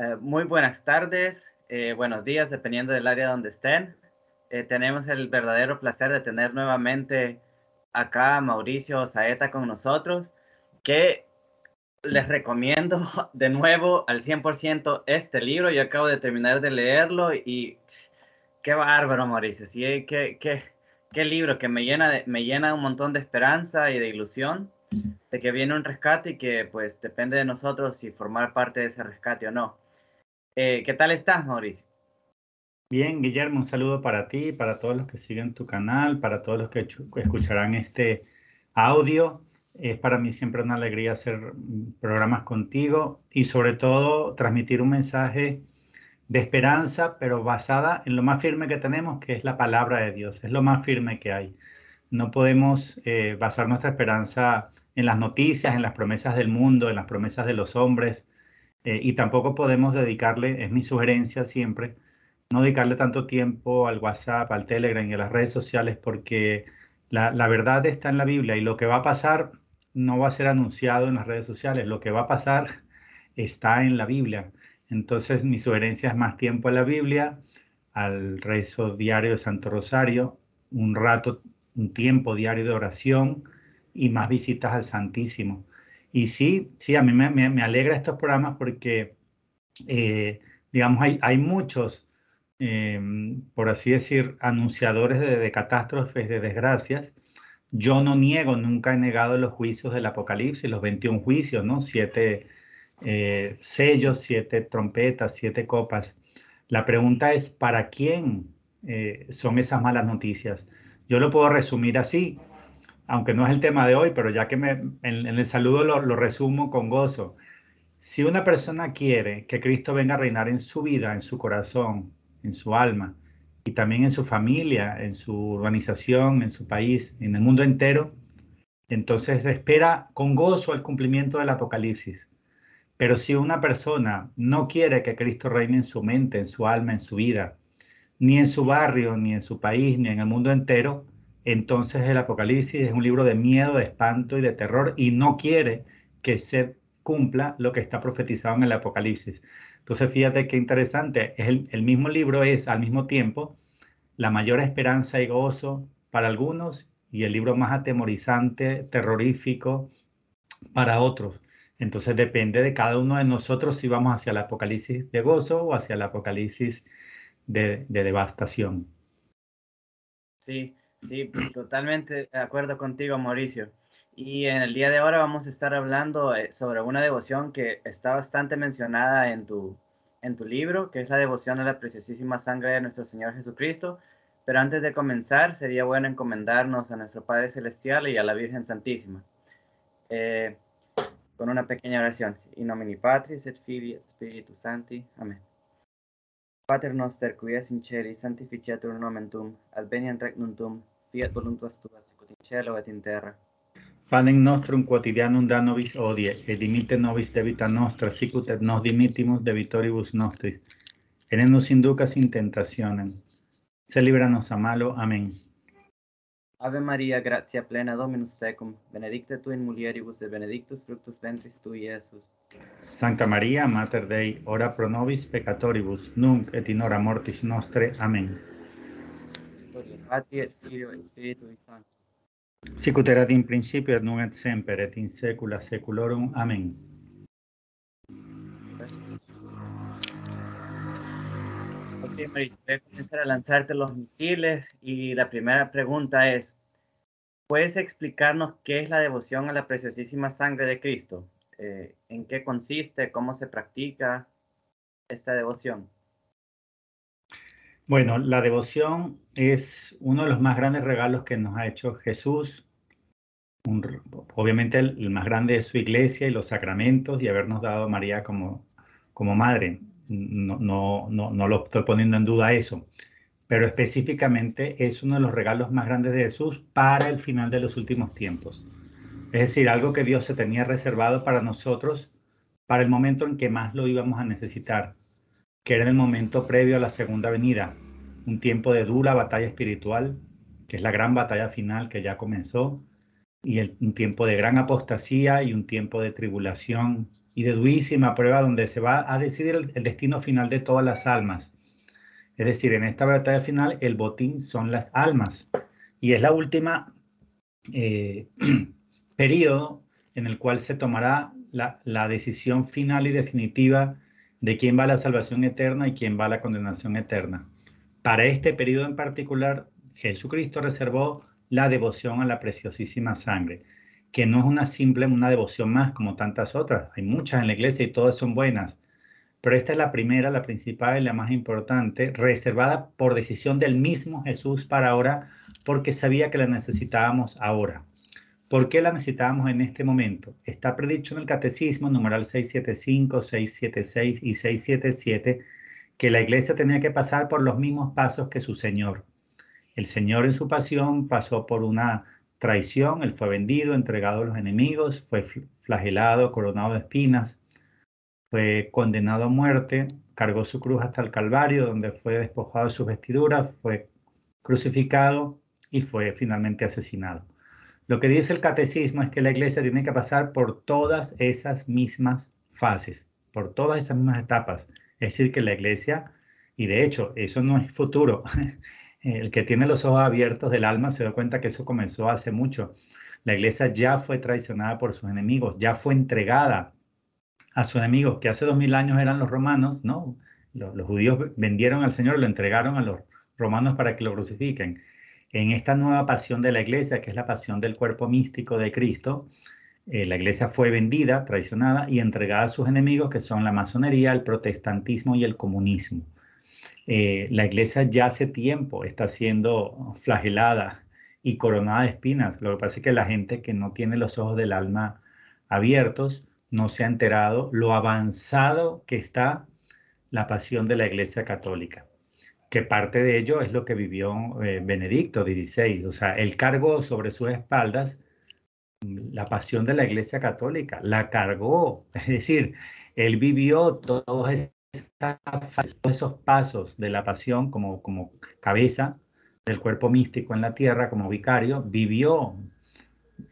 Eh, muy buenas tardes, eh, buenos días, dependiendo del área donde estén. Eh, tenemos el verdadero placer de tener nuevamente acá a Mauricio Saeta con nosotros, que les recomiendo de nuevo al 100% este libro. Yo acabo de terminar de leerlo y qué bárbaro, Mauricio. Sí, qué, qué, qué libro que me llena, de, me llena un montón de esperanza y de ilusión de que viene un rescate y que pues depende de nosotros si formar parte de ese rescate o no. Eh, ¿Qué tal estás, Mauricio? Bien, Guillermo, un saludo para ti, para todos los que siguen tu canal, para todos los que escucharán este audio. Es para mí siempre una alegría hacer programas contigo y sobre todo transmitir un mensaje de esperanza, pero basada en lo más firme que tenemos, que es la palabra de Dios. Es lo más firme que hay. No podemos eh, basar nuestra esperanza en las noticias, en las promesas del mundo, en las promesas de los hombres, eh, y tampoco podemos dedicarle, es mi sugerencia siempre, no dedicarle tanto tiempo al WhatsApp, al Telegram y a las redes sociales porque la, la, verdad está en la Biblia y lo que va a pasar no va a ser anunciado en las redes sociales, lo que va a pasar está en la Biblia. Entonces mi sugerencia es más tiempo en la Biblia, al rezo diario de Santo Rosario, un rato, un tiempo diario de oración y más visitas al Santísimo. Y sí, sí, a mí me, alegra estos programas porque, eh, digamos, hay, muchos, em, por así decir, anunciadores de, de, catástrofes, de desgracias. Yo no niego, nunca he negado los juicios del Apocalipsis, los 21 juicios, ¿no? Siete eh, sellos, siete trompetas, siete copas. La pregunta es, ¿para quién eh, son esas malas noticias? Yo lo puedo resumir así aunque no es el tema de hoy, pero ya que me, en, el saludo lo, lo, resumo con gozo. Si una persona quiere que Cristo venga a reinar en su vida, en su corazón, en su alma, y también en su familia, en su urbanización, en su país, en el mundo entero, entonces espera con gozo el cumplimiento del Apocalipsis. Pero si una persona no quiere que Cristo reine en su mente, en su alma, en su vida, ni en su barrio, ni en su país, ni en el mundo entero, entonces el Apocalipsis es un libro de miedo, de espanto y de terror y no quiere que se cumpla lo que está profetizado en el Apocalipsis. Entonces fíjate qué interesante, es el, mismo libro es al mismo tiempo la mayor esperanza y gozo para algunos y el libro más atemorizante, terrorífico para otros. Entonces depende de cada uno de nosotros si vamos hacia el apocalipsis de gozo o hacia el apocalipsis de devastación. Sí, Sí, totalmente de acuerdo contigo, Mauricio. Y en el día de ahora vamos a estar hablando eh, sobre una devoción que está bastante mencionada en tu, en tu libro, que es la devoción a la preciosísima sangre de nuestro Señor Jesucristo. Pero antes de comenzar, sería bueno encomendarnos a nuestro Padre Celestial y a la Virgen Santísima. Eh, con una pequeña oración. In nomine Patris et Filii et Spiritus Sancti. Amén. Pater noster, qui es in celi, sanctificetur nomen regnum tuum, fiat voluntas tua sicut in cielo et in terra. Panem nostrum quotidianum da nobis odie, et dimite nobis debita nostra, sicut et nos dimitimus debitoribus nostris. Et ne nos inducas in tentationem. Se libranos a malo. Amén. Ave Maria, gratia plena Dominus tecum, benedicta tu in mulieribus et benedictus fructus ventris tui, Iesus. Santa María, Mater Dei, ora pro nobis peccatoribus, nunc et in hora mortis nostre. Amén. Patri et Filio. Sicut erat in principio et nunc et semper et in saecula saeculorum. Amén. Ok, Mauricio, voy a comenzar a lanzarte los misiles y la primera pregunta es, ¿puedes explicarnos qué es la devoción a la preciosísima sangre de Cristo? Eh, en qué consiste, cómo se practica esta devoción. Bueno, la devoción es uno de los más grandes regalos que nos ha hecho Jesús. Obviamente el, el, más grande es su iglesia y los sacramentos y habernos dado a María como, como madre. No, no, no, no lo estoy poniendo en duda eso, pero específicamente es uno de los regalos más grandes de Jesús para el final de los últimos tiempos. Es decir, algo que Dios se tenía reservado para nosotros para el momento en que más lo íbamos a necesitar, que era el momento previo a la segunda venida, un tiempo de dura batalla espiritual, que es la gran batalla final que ya comenzó, y un tiempo de gran apostasía y un tiempo de tribulación y de durísima prueba donde se va a decidir el, destino final de todas las almas. Es decir, en esta batalla final el botín son las almas y es la última eh, periodo en el cual se tomará la, decisión final y definitiva de quién va la salvación eterna y quién va la condenación eterna. Para este periodo en particular, Jesucristo reservó la devoción a la preciosísima sangre, que no es una simple, una devoción más como tantas otras. Hay muchas en la iglesia y todas son buenas, pero esta es la primera, la principal y la más importante, reservada por decisión del mismo Jesús para ahora, porque sabía que la necesitábamos ahora. ¿Por qué la necesitábamos en este momento? Está predicho en el Catecismo, numeral 675, 676 y 677, que la iglesia tenía que pasar por los mismos pasos que su Señor. El Señor en su pasión pasó por una traición, él fue vendido, entregado a los enemigos, fue flagelado, coronado de espinas, fue condenado a muerte, cargó su cruz hasta el Calvario, donde fue despojado de sus vestiduras, fue crucificado y fue finalmente asesinado. Lo que dice el catecismo es que la iglesia tiene que pasar por todas esas mismas fases, por todas esas mismas etapas. Es decir, que la iglesia, y de hecho, eso no es futuro, el que tiene los ojos abiertos del alma se da cuenta que eso comenzó hace mucho. La iglesia ya fue traicionada por sus enemigos, ya fue entregada a sus enemigos, que hace dos mil años eran los romanos, ¿no? Los, judíos vendieron al Señor, lo entregaron a los romanos para que lo crucifiquen. En esta nueva pasión de la iglesia, que es la pasión del cuerpo místico de Cristo, eh, la iglesia fue vendida, traicionada y entregada a sus enemigos, que son la masonería, el protestantismo y el comunismo. Eh, la iglesia ya hace tiempo está siendo flagelada y coronada de espinas. Lo que pasa es que la gente que no tiene los ojos del alma abiertos no se ha enterado lo avanzado que está la pasión de la Iglesia Católica, que parte de ello es lo que vivió eh, Benedicto XVI, o sea, él cargó sobre sus espaldas la pasión de la Iglesia Católica, la cargó, es decir, él vivió todos esos pasos de la pasión como, como cabeza del cuerpo místico en la tierra, como vicario, vivió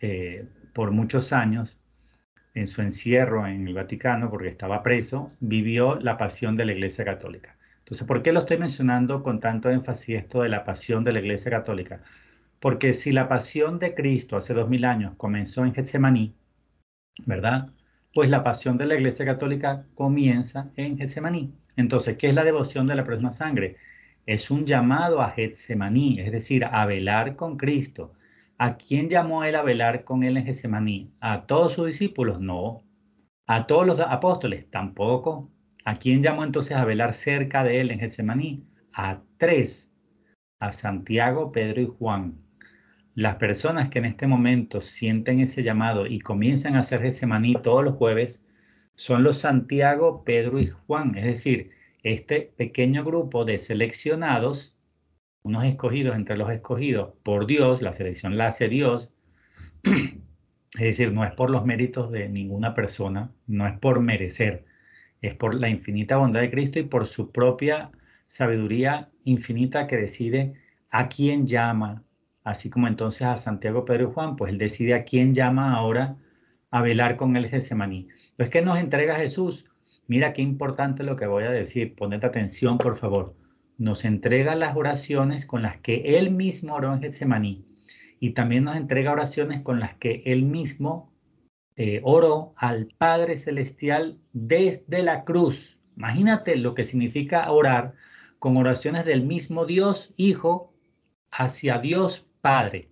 eh, por muchos años en su encierro en el Vaticano, porque estaba preso, vivió la pasión de la Iglesia Católica. Entonces, ¿por qué lo estoy mencionando con tanto énfasis esto de la pasión de la Iglesia Católica? Porque si la pasión de Cristo hace dos mil años comenzó en Getsemaní, ¿verdad? Pues la pasión de la Iglesia Católica comienza en Getsemaní. Entonces, ¿qué es la devoción de la próxima sangre? Es un llamado a Getsemaní, es decir, a velar con Cristo, ¿A quién llamó él a velar con él en Getsemaní? ¿A todos sus discípulos? No. ¿A todos los apóstoles? Tampoco. ¿A quién llamó entonces a velar cerca de él en Getsemaní? A tres. A Santiago, Pedro y Juan. Las personas que en este momento sienten ese llamado y comienzan a hacer Getsemaní todos los jueves son los Santiago, Pedro y Juan. Es decir, este pequeño grupo de seleccionados unos escogidos entre los escogidos por Dios, la selección la hace Dios, es decir, no es por los méritos de ninguna persona, no es por merecer, es por la infinita bondad de Cristo y por su propia sabiduría infinita que decide a quién llama, así como entonces a Santiago, Pedro y Juan, pues él decide a quién llama ahora a velar con el Getsemaní. Pues que nos entrega Jesús. Mira qué importante lo que voy a decir, ponete atención por favor nos entrega las oraciones con las que él mismo oró en Getsemaní y también nos entrega oraciones con las que él mismo eh, oró al Padre Celestial desde la cruz. Imagínate lo que significa orar con oraciones del mismo Dios Hijo hacia Dios Padre.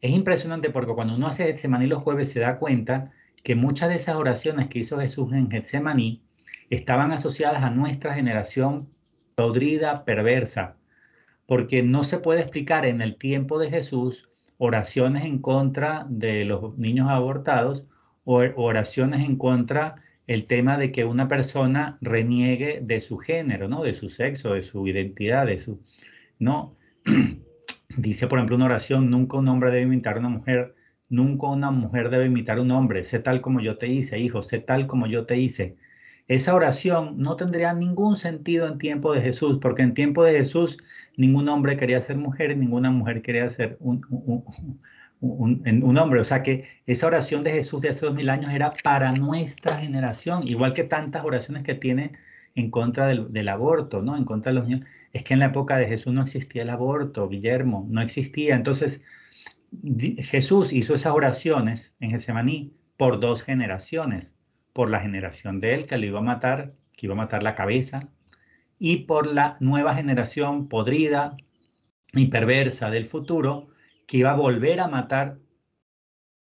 Es impresionante porque cuando uno hace Getsemaní los jueves se da cuenta que muchas de esas oraciones que hizo Jesús en Getsemaní estaban asociadas a nuestra generación podrida, perversa, porque no se puede explicar en el tiempo de Jesús oraciones en contra de los niños abortados oraciones en contra el tema de que una persona reniegue de su género, ¿no? De su sexo, de su identidad, de su, ¿no? Dice, por ejemplo, una oración, nunca un hombre debe imitar a una mujer, nunca una mujer debe imitar a un hombre, sé tal como yo te hice, hijo, sé tal como yo te hice. Esa oración no tendría ningún sentido en tiempo de Jesús, porque en tiempo de Jesús ningún hombre quería ser mujer ninguna mujer quería ser un, un, hombre. O sea que esa oración de Jesús de hace dos mil años era para nuestra generación, igual que tantas oraciones que tiene en contra del, aborto, ¿no? En contra de los niños. Es que en la época de Jesús no existía el aborto, Guillermo, no existía. Entonces, Jesús hizo esas oraciones en Getsemaní por dos generaciones, por la generación de él que le iba a matar, que iba a matar la cabeza, y por la nueva generación podrida y perversa del futuro que iba a volver a matar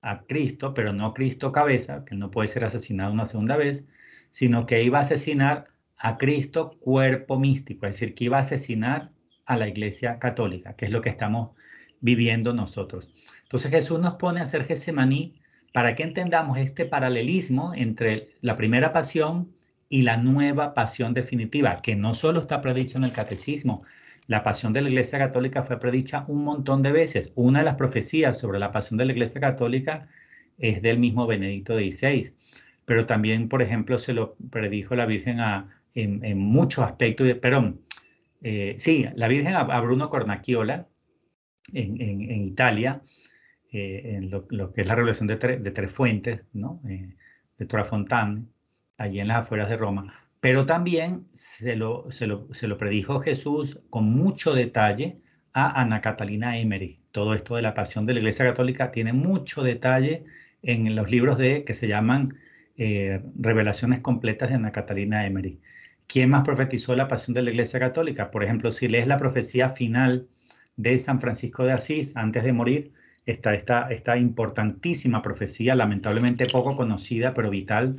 a Cristo, pero no Cristo cabeza, que no puede ser asesinado una segunda vez, sino que iba a asesinar a Cristo cuerpo místico, es decir, que iba a asesinar a la Iglesia Católica, que es lo que estamos viviendo nosotros. Entonces Jesús nos pone a hacer Gesemaní para que entendamos este paralelismo entre la primera pasión y la nueva pasión definitiva, que no solo está predicha en el catecismo, la pasión de la Iglesia Católica fue predicha un montón de veces. Una de las profecías sobre la pasión de la Iglesia Católica es del mismo Benedicto XVI, pero también, por ejemplo, se lo predijo la Virgen en, muchos aspectos, perdón, eh, sí, la Virgen a, Bruno Cornacchiola en, Italia, eh, en lo, que es la revelación de, Tres Fuentes, ¿no? Eh, de Trafontane, allí en las afueras de Roma, pero también se lo, se lo, se lo predijo Jesús con mucho detalle a Ana Catalina Emery. Todo esto de la pasión de la Iglesia Católica tiene mucho detalle en los libros de que se llaman eh, Revelaciones completas de Ana Catalina Emery. ¿Quién más profetizó la pasión de la Iglesia Católica? Por ejemplo, si lees la profecía final de San Francisco de Asís antes de morir, está esta, esta importantísima profecía, lamentablemente poco conocida, pero vital,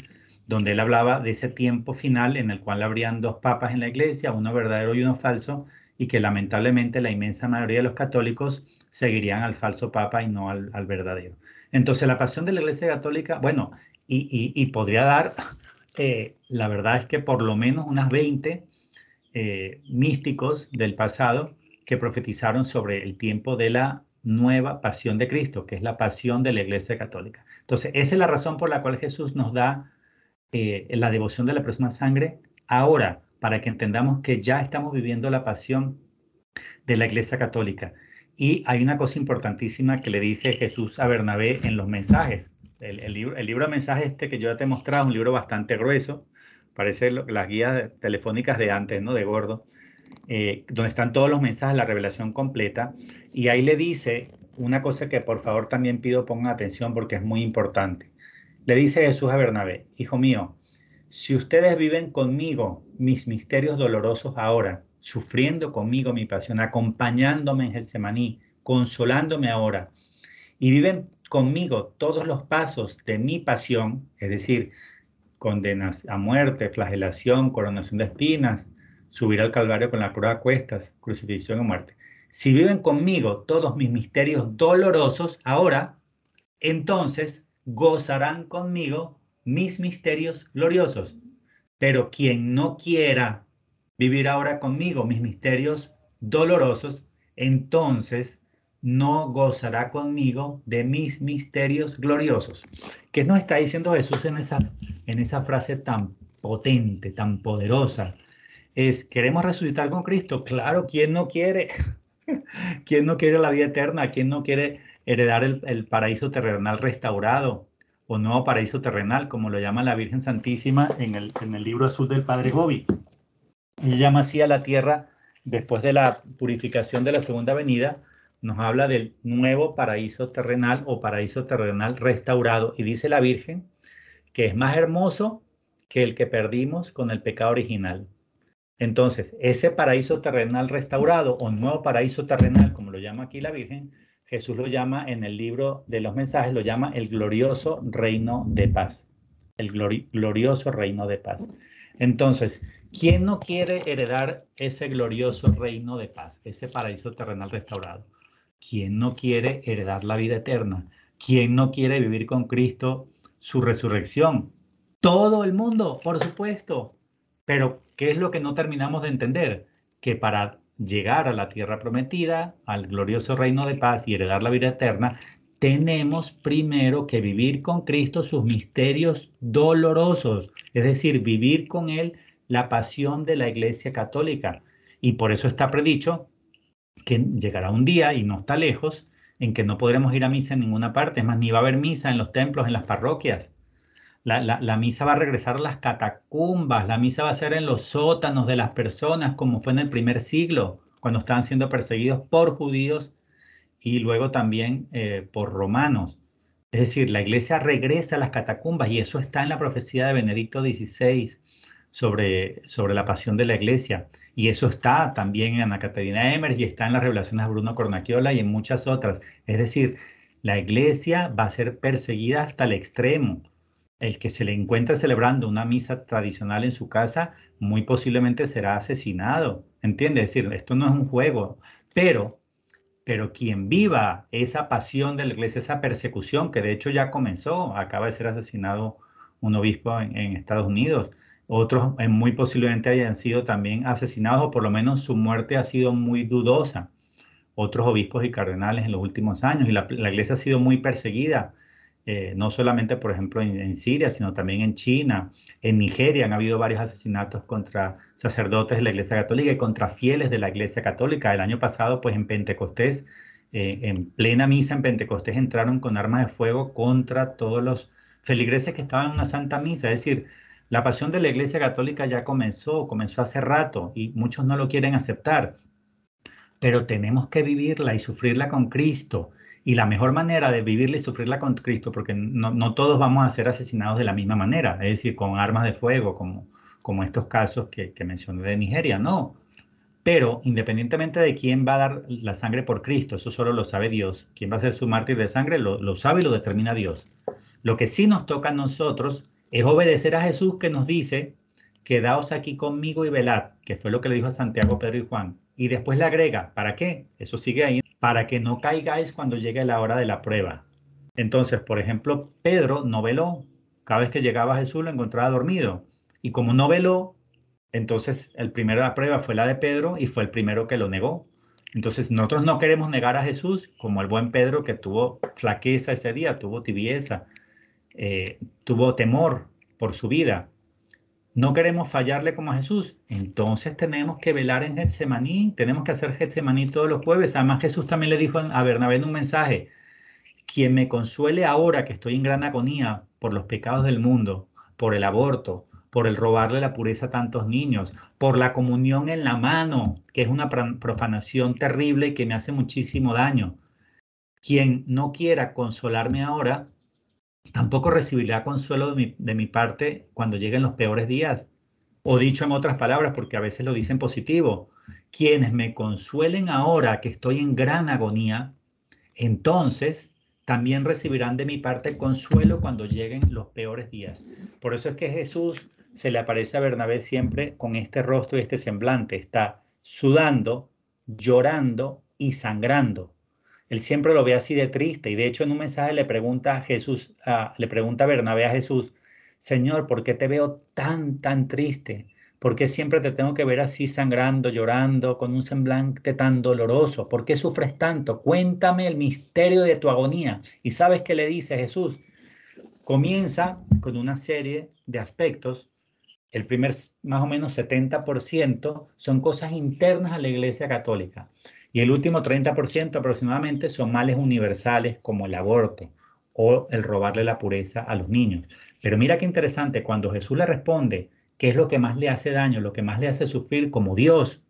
donde él hablaba de ese tiempo final en el cual habrían dos papas en la iglesia, uno verdadero y uno falso, y que lamentablemente la inmensa mayoría de los católicos seguirían al falso papa y no al, verdadero. Entonces la pasión de la iglesia católica, bueno, y, podría dar, eh, la verdad es que por lo menos unas 20 eh, místicos del pasado que profetizaron sobre el tiempo de la nueva pasión de Cristo, que es la pasión de la iglesia católica. Entonces, esa es la razón por la cual Jesús nos da eh, la devoción de la próxima sangre ahora, para que entendamos que ya estamos viviendo la pasión de la Iglesia Católica. Y hay una cosa importantísima que le dice Jesús a Bernabé en los mensajes. El, libro, el libro de mensajes este que yo ya te he mostrado, un libro bastante grueso, parece las guías telefónicas de antes, ¿no? De Gordo, eh, donde están todos los mensajes, la revelación completa. Y ahí le dice una cosa que por favor también pido pongan atención porque es muy importante. Le dice Jesús a Bernabé, Hijo mío, si ustedes viven conmigo mis misterios dolorosos ahora, sufriendo conmigo mi pasión, acompañándome en Getsemaní, consolándome ahora, y viven conmigo todos los pasos de mi pasión, es decir, condenas a muerte, flagelación, coronación de espinas, subir al Calvario con la cruz a cuestas, crucifixión y muerte. Si viven conmigo todos mis misterios dolorosos ahora, entonces gozarán conmigo mis misterios gloriosos. Pero quien no quiera vivir ahora conmigo mis misterios dolorosos, entonces no gozará conmigo de mis misterios gloriosos. ¿Qué nos está diciendo Jesús en esa, en esa frase tan potente, tan poderosa? Es, ¿queremos resucitar con Cristo? Claro, ¿quién no quiere? ¿Quién no quiere la vida eterna? ¿Quién no quiere heredar el, paraíso terrenal restaurado o nuevo paraíso terrenal, como lo llama la Virgen Santísima en el, en el libro azul del Padre Gobi. Ella llama así a la tierra después de la purificación de la segunda venida, nos habla del nuevo paraíso terrenal o paraíso terrenal restaurado. Y dice la Virgen que es más hermoso que el que perdimos con el pecado original. Entonces, ese paraíso terrenal restaurado o nuevo paraíso terrenal, como lo llama aquí la Virgen, Jesús lo llama en el libro de los mensajes, lo llama el glorioso reino de paz. El glorioso reino de paz. Entonces, ¿quién no quiere heredar ese glorioso reino de paz, ese paraíso terrenal restaurado? ¿Quién no quiere heredar la vida eterna? ¿Quién no quiere vivir con Cristo su resurrección? Todo el mundo, por supuesto. Pero, ¿qué es lo que no terminamos de entender? Que para llegar a la tierra prometida, al glorioso reino de paz y heredar la vida eterna, tenemos primero que vivir con Cristo sus misterios dolorosos, es decir, vivir con Él la pasión de la Iglesia Católica. Y por eso está predicho que llegará un día, y no está lejos, en que no podremos ir a misa en ninguna parte, es más, ni va a haber misa en los templos, en las parroquias. La, misa va a regresar a las catacumbas, la misa va a ser en los sótanos de las personas, como fue en el primer siglo, cuando estaban siendo perseguidos por judíos y luego también eh, por romanos. Es decir, la iglesia regresa a las catacumbas y eso está en la profecía de Benedicto XVI sobre, sobre la pasión de la iglesia. Y eso está también en Ana Caterina Emmer y está en las revelaciones de Bruno Cornacchiola y en muchas otras. Es decir, la iglesia va a ser perseguida hasta el extremo. El que se le encuentre celebrando una misa tradicional en su casa, muy posiblemente será asesinado. ¿Entiendes? Es decir, esto no es un juego. Pero, pero quien viva esa pasión de la iglesia, esa persecución, que de hecho ya comenzó, acaba de ser asesinado un obispo en Estados Unidos, otros eh, muy posiblemente hayan sido también asesinados o por lo menos su muerte ha sido muy dudosa. Otros obispos y cardenales en los últimos años y la, iglesia ha sido muy perseguida, eh, no solamente por ejemplo en, Siria, sino también en China, en Nigeria han habido varios asesinatos contra sacerdotes de la iglesia católica y contra fieles de la iglesia católica. El año pasado pues en Pentecostés, eh, en plena misa en Pentecostés entraron con armas de fuego contra todos los feligreses que estaban en una santa misa, es decir, la pasión de la Iglesia Católica ya comenzó, comenzó hace rato y muchos no lo quieren aceptar, pero tenemos que vivirla y sufrirla con Cristo. Y la mejor manera de vivirla y sufrirla con Cristo, porque no, todos vamos a ser asesinados de la misma manera, es decir, con armas de fuego, como, como estos casos que, mencioné de Nigeria, no. Pero independientemente de quién va a dar la sangre por Cristo, eso solo lo sabe Dios. Quién va a ser su mártir de sangre lo, lo sabe y lo determina Dios. Lo que sí nos toca a nosotros es obedecer a Jesús que nos dice, quedaos aquí conmigo y velad, que fue lo que le dijo a Santiago, Pedro y Juan. Y después le agrega, ¿para qué? Eso sigue ahí, para que no caigáis cuando llegue la hora de la prueba. Entonces, por ejemplo, Pedro no veló. Cada vez que llegaba Jesús lo encontraba dormido. Y como no veló, entonces el primero de la prueba fue la de Pedro y fue el primero que lo negó. Entonces nosotros no queremos negar a Jesús como el buen Pedro que tuvo flaqueza ese día, tuvo tibieza, eh, tuvo temor por su vida. No queremos fallarle como a Jesús. Entonces tenemos que velar en Getsemaní, tenemos que hacer Getsemaní todos los jueves. Además Jesús también le dijo a Bernabé en un mensaje, quien me consuele ahora que estoy en gran agonía por los pecados del mundo, por el aborto, por el robarle la pureza a tantos niños, por la comunión en la mano, que es una profanación terrible que me hace muchísimo daño. Quien no quiera consolarme ahora, tampoco recibirá consuelo de mi, parte cuando lleguen los peores días. O dicho en otras palabras, porque a veces lo dicen positivo, quienes me consuelen ahora que estoy en gran agonía, entonces también recibirán de mi parte consuelo cuando lleguen los peores días. Por eso es que Jesús se le aparece a Bernabé siempre con este rostro y este semblante. Está sudando, llorando y sangrando. Él siempre lo ve así de triste y de hecho en un mensaje le pregunta a Jesús, le pregunta a Bernabé a Jesús, Señor, ¿por qué te veo tan, tan triste? ¿Por qué siempre te tengo que ver así sangrando, llorando, con un semblante tan doloroso? ¿Por qué sufres tanto? Cuéntame el misterio de tu agonía. ¿Y sabes qué le dice Jesús? Comienza con una serie de aspectos. El primer más o menos 70% son cosas internas a la Iglesia Católica. Y el último 30% aproximadamente son males universales como el aborto o el robarle la pureza a los niños. Pero mira qué interesante, cuando Jesús le responde qué es lo que más le hace daño, lo que más le hace sufrir como Dios,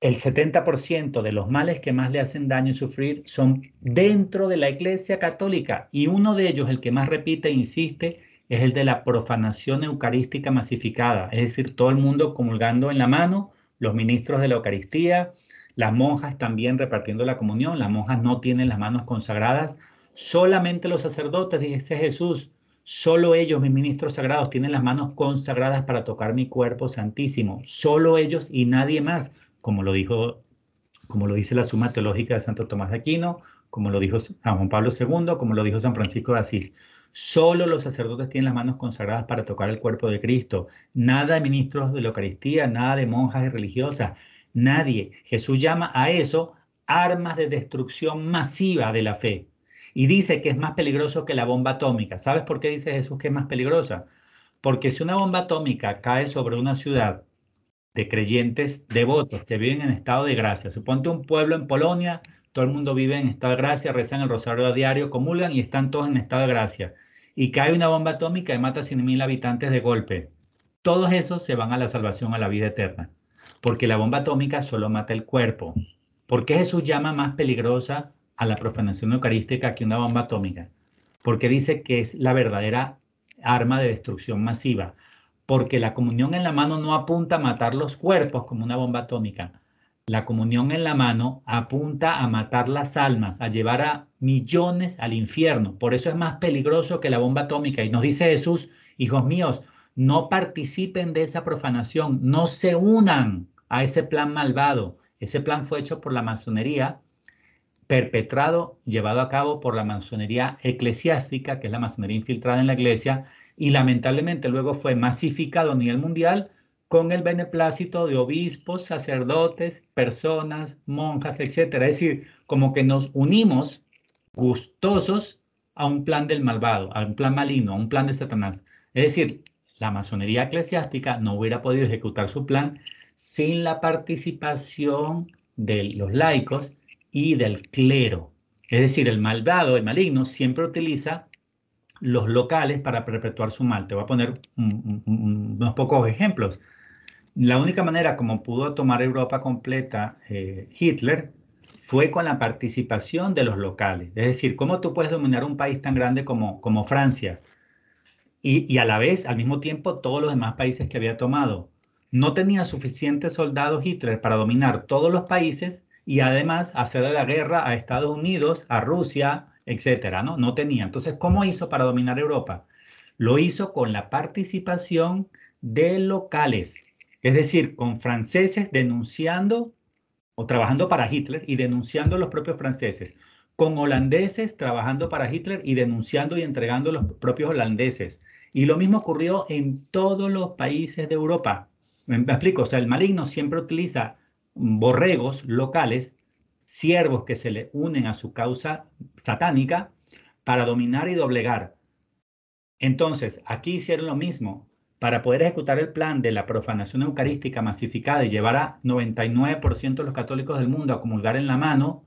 el 70% de los males que más le hacen daño y sufrir son dentro de la iglesia católica y uno de ellos, el que más repite e insiste, es el de la profanación eucarística masificada, es decir, todo el mundo comulgando en la mano, los ministros de la Eucaristía, las monjas también repartiendo la comunión, las monjas no tienen las manos consagradas, solamente los sacerdotes, dice Jesús, solo ellos, mis ministros sagrados, tienen las manos consagradas para tocar mi cuerpo santísimo, solo ellos y nadie más, como lo dijo, como lo dice la Suma Teológica de Santo Tomás de Aquino, como lo dijo San Juan Pablo II, como lo dijo San Francisco de Asís. Solo los sacerdotes tienen las manos consagradas para tocar el cuerpo de Cristo. Nada de ministros de la Eucaristía, nada de monjas y religiosas. Nadie. Jesús llama a eso armas de destrucción masiva de la fe. Y dice que es más peligroso que la bomba atómica. ¿Sabes por qué dice Jesús que es más peligrosa? Porque si una bomba atómica cae sobre una ciudad de creyentes devotos que viven en estado de gracia, suponte un pueblo en Polonia todo el mundo vive en estado de gracia, rezan el rosario a diario, comulgan y están todos en estado de gracia. Y cae una bomba atómica y mata a 100.000 habitantes de golpe. Todos esos se van a la salvación, a la vida eterna. Porque la bomba atómica solo mata el cuerpo. ¿Por qué Jesús llama más peligrosa a la profanación eucarística que una bomba atómica? Porque dice que es la verdadera arma de destrucción masiva. Porque la comunión en la mano no apunta a matar los cuerpos como una bomba atómica la comunión en la mano apunta a matar las almas, a llevar a millones al infierno. Por eso es más peligroso que la bomba atómica. Y nos dice Jesús, hijos míos, no participen de esa profanación, no se unan a ese plan malvado. Ese plan fue hecho por la masonería, perpetrado, llevado a cabo por la masonería eclesiástica, que es la masonería infiltrada en la iglesia, y lamentablemente luego fue masificado a nivel mundial con el beneplácito de obispos, sacerdotes, personas, monjas, etc. Es decir, como que nos unimos gustosos a un plan del malvado, a un plan maligno, a un plan de Satanás. Es decir, la masonería eclesiástica no hubiera podido ejecutar su plan sin la participación de los laicos y del clero. Es decir, el malvado, el maligno, siempre utiliza los locales para perpetuar su mal. Te voy a poner unos pocos ejemplos. La única manera como pudo tomar Europa completa eh, Hitler fue con la participación de los locales. Es decir, ¿cómo tú puedes dominar un país tan grande como, como Francia? Y, a la vez, al mismo tiempo, todos los demás países que había tomado. No tenía suficientes soldados Hitler para dominar todos los países y además hacerle la guerra a Estados Unidos, a Rusia, etcétera, ¿no? No tenía. Entonces, ¿cómo hizo para dominar Europa? Lo hizo con la participación de locales, es decir, con franceses denunciando o trabajando para Hitler y denunciando a los propios franceses, con holandeses trabajando para Hitler y denunciando y entregando a los propios holandeses. Y lo mismo ocurrió en todos los países de Europa. Me explico, o sea, el maligno siempre utiliza borregos locales, siervos que se le unen a su causa satánica para dominar y doblegar. Entonces, aquí hicieron lo mismo para poder ejecutar el plan de la profanación eucarística masificada y llevar a 99% de los católicos del mundo a comulgar en la mano,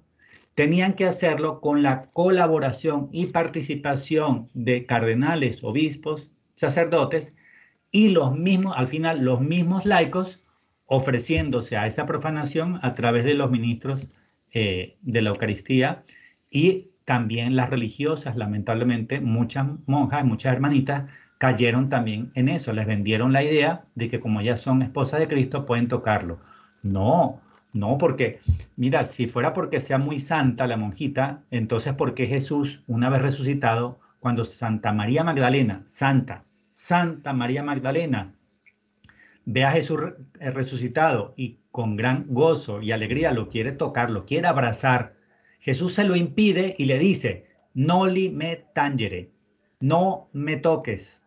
tenían que hacerlo con la colaboración y participación de cardenales, obispos, sacerdotes y los mismos, al final, los mismos laicos ofreciéndose a esa profanación a través de los ministros eh, de la Eucaristía y también las religiosas, lamentablemente, muchas monjas, muchas hermanitas cayeron también en eso, les vendieron la idea de que como ellas son esposas de Cristo pueden tocarlo. No, no, porque mira, si fuera porque sea muy santa la monjita, entonces ¿por qué Jesús, una vez resucitado, cuando Santa María Magdalena, Santa, Santa María Magdalena, ve a Jesús eh, resucitado y con gran gozo y alegría lo quiere tocar, lo quiere abrazar, Jesús se lo impide y le dice, no li me tangere, no me toques,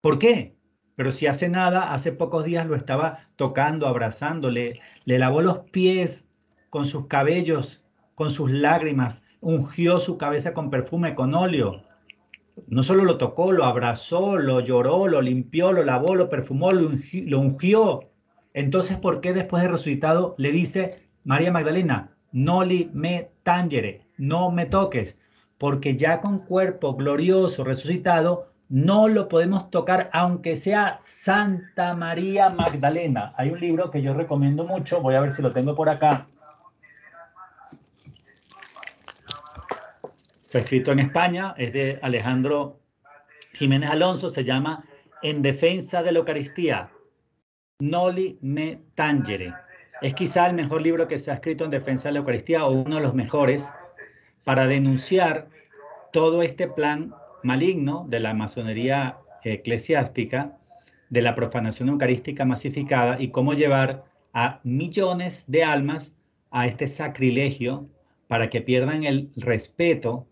¿Por qué? Pero si hace nada, hace pocos días lo estaba tocando, abrazándole, le lavó los pies con sus cabellos, con sus lágrimas, ungió su cabeza con perfume, con óleo. No solo lo tocó, lo abrazó, lo lloró, lo limpió, lo lavó, lo perfumó, lo ungió. Entonces, ¿por qué después de resucitado le dice María Magdalena, no li me tangere, no me toques? Porque ya con cuerpo glorioso resucitado, no lo podemos tocar aunque sea Santa María Magdalena. Hay un libro que yo recomiendo mucho, voy a ver si lo tengo por acá. Fue escrito en España, es de Alejandro Jiménez Alonso, se llama En defensa de la Eucaristía, Noli me tangere. Es quizá el mejor libro que se ha escrito en defensa de la Eucaristía o uno de los mejores para denunciar todo este plan maligno de la masonería eclesiástica, de la profanación eucarística masificada y cómo llevar a millones de almas a este sacrilegio para que pierdan el respeto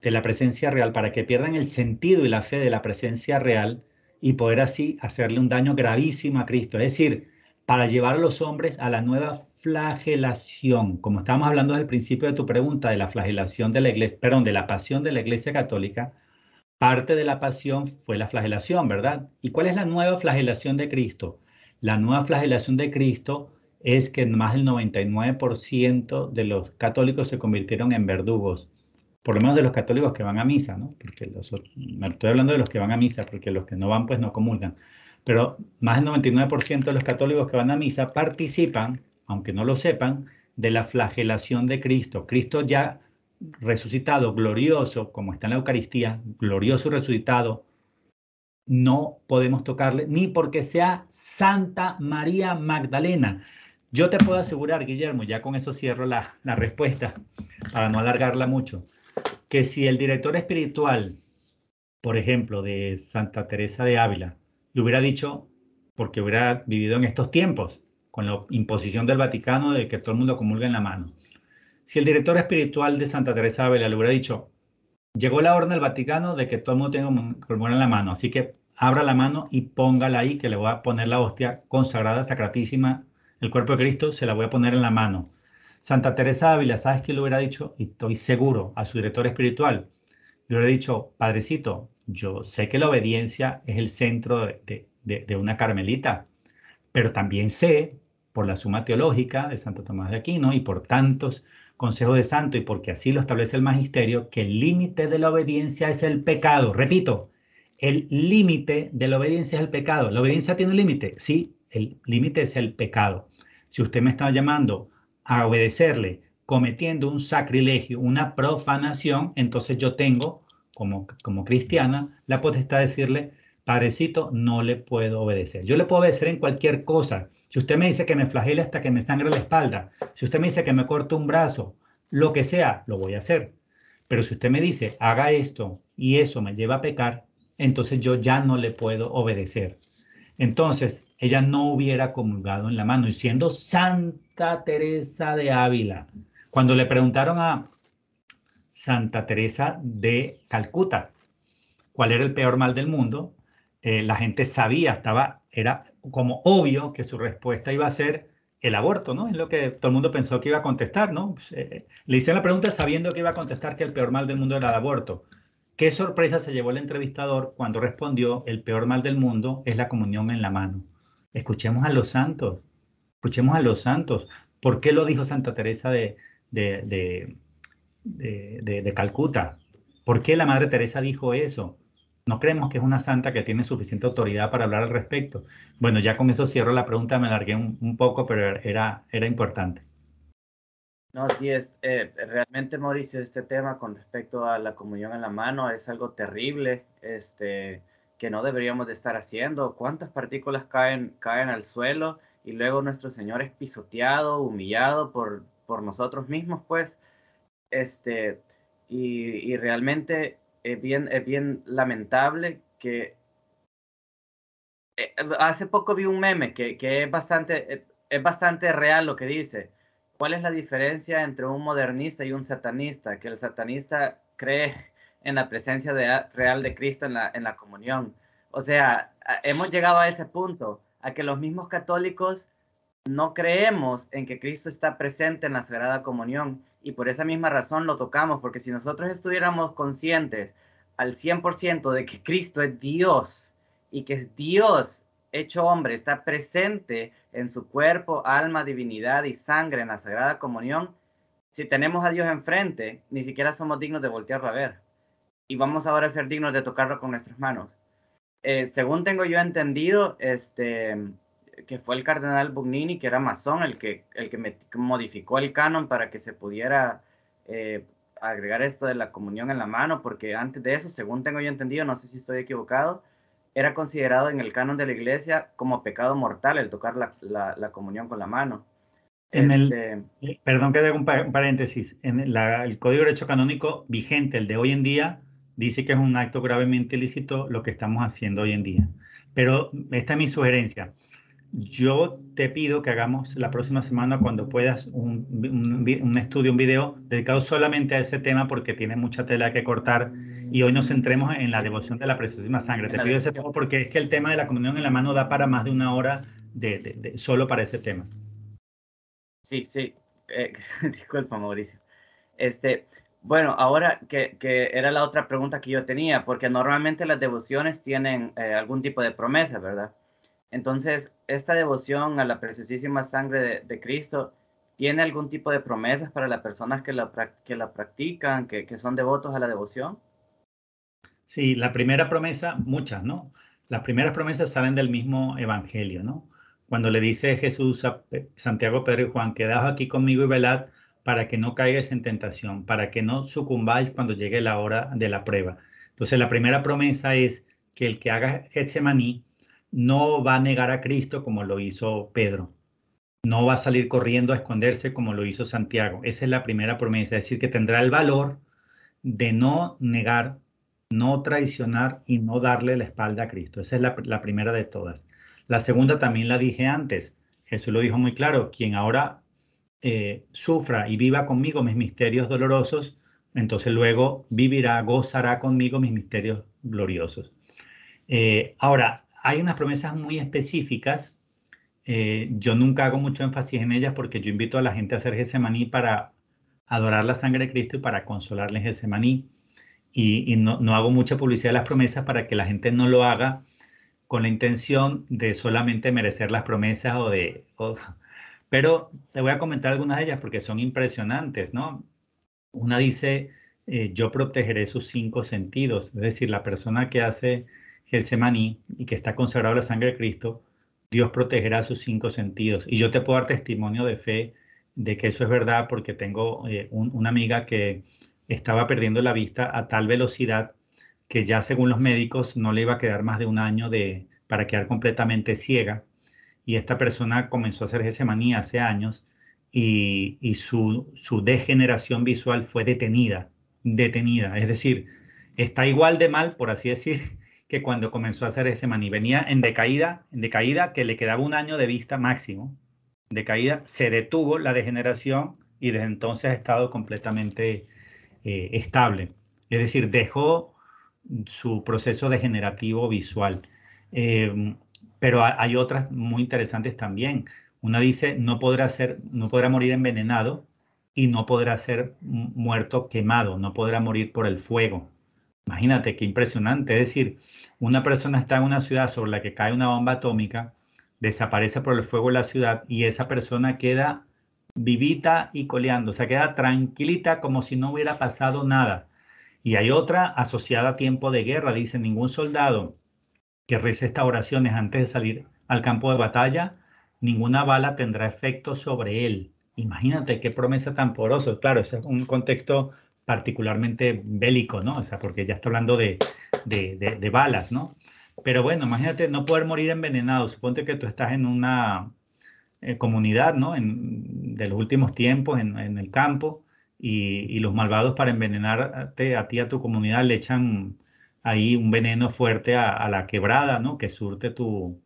de la presencia real, para que pierdan el sentido y la fe de la presencia real y poder así hacerle un daño gravísimo a Cristo. Es decir, para llevar a los hombres a la nueva flagelación, como estábamos hablando al principio de tu pregunta de la flagelación de la iglesia, perdón, de la pasión de la iglesia católica, parte de la pasión fue la flagelación, ¿verdad? ¿Y cuál es la nueva flagelación de Cristo? La nueva flagelación de Cristo es que más del 99% de los católicos se convirtieron en verdugos, por lo menos de los católicos que van a misa, ¿no? Porque los, estoy hablando de los que van a misa, porque los que no van pues no comulgan. Pero más del 99% de los católicos que van a misa participan, aunque no lo sepan, de la flagelación de Cristo. Cristo ya resucitado, glorioso, como está en la Eucaristía, glorioso y resucitado, no podemos tocarle, ni porque sea Santa María Magdalena. Yo te puedo asegurar, Guillermo, ya con eso cierro la, la respuesta, para no alargarla mucho, que si el director espiritual, por ejemplo, de Santa Teresa de Ávila, le hubiera dicho, porque hubiera vivido en estos tiempos, con la imposición del Vaticano de que todo el mundo comulga en la mano. Si el director espiritual de Santa Teresa de Ávila le hubiera dicho, llegó la orden del Vaticano de que todo el mundo tenga comulgar en la mano, así que abra la mano y póngala ahí, que le voy a poner la hostia consagrada, sacratísima, el cuerpo de Cristo, se la voy a poner en la mano. Santa Teresa de Ávila, ¿sabes qué le hubiera dicho? Y estoy seguro a su director espiritual. Le hubiera dicho, Padrecito, yo sé que la obediencia es el centro de, de una carmelita, pero también sé, por la suma teológica de Santo Tomás de Aquino y por tantos consejos de santo y porque así lo establece el magisterio, que el límite de la obediencia es el pecado. Repito, el límite de la obediencia es el pecado. ¿La obediencia tiene un límite? Sí, el límite es el pecado. Si usted me está llamando a obedecerle cometiendo un sacrilegio, una profanación, entonces yo tengo, como, como cristiana, la potestad de decirle, Padrecito, no le puedo obedecer. Yo le puedo obedecer en cualquier cosa. Si usted me dice que me flagele hasta que me sangre la espalda, si usted me dice que me corte un brazo, lo que sea, lo voy a hacer. Pero si usted me dice, haga esto y eso me lleva a pecar, entonces yo ya no le puedo obedecer. Entonces, ella no hubiera comulgado en la mano, y siendo Santa Teresa de Ávila. Cuando le preguntaron a Santa Teresa de Calcuta cuál era el peor mal del mundo, eh, la gente sabía, estaba, era como obvio que su respuesta iba a ser el aborto, ¿no? Es lo que todo el mundo pensó que iba a contestar, ¿no? Pues, eh, le hice la pregunta sabiendo que iba a contestar que el peor mal del mundo era el aborto. Qué sorpresa se llevó el entrevistador cuando respondió, el peor mal del mundo es la comunión en la mano. Escuchemos a los santos, escuchemos a los santos. ¿Por qué lo dijo Santa Teresa de, de, de, Calcuta? ¿Por qué la Madre Teresa dijo eso? No creemos que es una santa que tiene suficiente autoridad para hablar al respecto. Bueno, ya con eso cierro la pregunta, me alargué un, poco, pero era, era importante. No, sí es, eh, realmente Mauricio, este tema con respecto a la comunión en la mano es algo terrible, este, que no deberíamos de estar haciendo. ¿Cuántas partículas caen, caen al suelo y luego nuestro Señor es pisoteado, humillado por, por nosotros mismos, pues? Este, y, y realmente es bien, es bien lamentable que eh, hace poco vi un meme que, que es, bastante, eh, es bastante real lo que dice ¿Cuál es la diferencia entre un modernista y un satanista? Que el satanista cree en la presencia real de Cristo en la, en la comunión. O sea, hemos llegado a ese punto, a que los mismos católicos no creemos en que Cristo está presente en la Sagrada Comunión y por esa misma razón lo tocamos, porque si nosotros estuviéramos conscientes al 100% de que Cristo es Dios y que Dios hecho hombre, está presente en su cuerpo, alma, divinidad y sangre en la Sagrada Comunión, si tenemos a Dios enfrente, ni siquiera somos dignos de voltearlo a ver. Y vamos ahora a ser dignos de tocarlo con nuestras manos. Eh, según tengo yo entendido, este, que fue el cardenal Bugnini, que era masón, el que, el que modificó el canon para que se pudiera eh, agregar esto de la comunión en la mano, porque antes de eso, según tengo yo entendido, no sé si estoy equivocado, era considerado en el canon de la iglesia como pecado mortal el tocar la, comunión con la mano. En el, este, eh, perdón que haga un, paréntesis, en el Código de Derecho Canónico vigente, el de hoy en día, dice que es un acto gravemente ilícito lo que estamos haciendo hoy en día. Pero esta es mi sugerencia. Yo te pido que hagamos la próxima semana, cuando puedas, un, un estudio, un video dedicado solamente a ese tema porque tiene mucha tela que cortar y hoy nos centremos en la devoción de la preciosísima sangre. Te pido ese favor porque es que el tema de la comunión en la mano da para más de una hora de, solo para ese tema. Sí, sí. Eh, disculpa, Mauricio. Este, bueno, ahora que, que, era la otra pregunta que yo tenía, porque normalmente las devociones tienen eh, algún tipo de promesa, ¿verdad? Entonces, esta devoción a la preciosísima sangre de, Cristo tiene algún tipo de promesas para las personas que la, que la practican, que, que son devotos a la devoción. Sí, la primera promesa, muchas, ¿no? Las primeras promesas salen del mismo evangelio, ¿no? Cuando le dice Jesús a Santiago, Pedro y Juan, quedaos aquí conmigo y velad para que no caigáis en tentación, para que no sucumbáis cuando llegue la hora de la prueba. Entonces, la primera promesa es que el que haga Getsemaní no va a negar a Cristo como lo hizo Pedro. No va a salir corriendo a esconderse como lo hizo Santiago. Esa es la primera promesa, es decir, que tendrá el valor de no negar, no traicionar y no darle la espalda a Cristo. Esa es la, primera de todas. La segunda también la dije antes. Jesús lo dijo muy claro, quien ahora eh, sufra y viva conmigo mis misterios dolorosos, entonces luego vivirá, gozará conmigo mis misterios gloriosos. Eh, ahora, hay unas promesas muy específicas. Eh, yo nunca hago mucho énfasis en ellas porque yo invito a la gente a hacer Gesemaní para adorar la sangre de Cristo y para consolarles Gesemaní. Y, y no, no, hago mucha publicidad de las promesas para que la gente no lo haga con la intención de solamente merecer las promesas o de... pero te voy a comentar algunas de ellas porque son impresionantes, ¿no? Una dice, eh, yo protegeré sus cinco sentidos, es decir, la persona que hace Getsemaní y que está consagrado a la sangre de Cristo, Dios protegerá sus cinco sentidos. Y yo te puedo dar testimonio de fe de que eso es verdad porque tengo eh, una amiga que estaba perdiendo la vista a tal velocidad que ya según los médicos no le iba a quedar más de un año de, para quedar completamente ciega. Y esta persona comenzó a hacer Getsemaní hace años y, y su, su degeneración visual fue detenida, detenida. Es decir, está igual de mal, por así decir, que cuando comenzó a hacer ese maní. Venía en decaída, en decaída que le quedaba un año de vista máximo. Decaída, se detuvo la degeneración y desde entonces ha estado completamente eh, estable. Es decir, dejó su proceso degenerativo visual. Em, pero hay otras muy interesantes también. Una dice, no podrá, ser, no podrá morir envenenado y no podrá ser muerto quemado, no podrá morir por el fuego. Imagínate qué impresionante. Es decir, una persona está en una ciudad sobre la que cae una bomba atómica, desaparece por el fuego de la ciudad y esa persona queda vivita y coleando, o sea, queda tranquilita como si no hubiera pasado nada. Y hay otra asociada a tiempo de guerra, dice, ningún soldado que rece estas oraciones antes de salir al campo de batalla, ninguna bala tendrá efecto sobre él. Imagínate qué promesa tan porosa. Claro, es un contexto particularmente bélico, ¿no? O sea, porque ya está hablando de, de, balas, ¿no? Pero bueno, imagínate no poder morir envenenado. Suponte que tú estás en una eh, comunidad, ¿no? En, de los últimos tiempos, en, en el campo, y, y, los malvados para envenenarte a ti, a tu comunidad, le echan ahí un veneno fuerte a, la quebrada, ¿no? Que surte tu,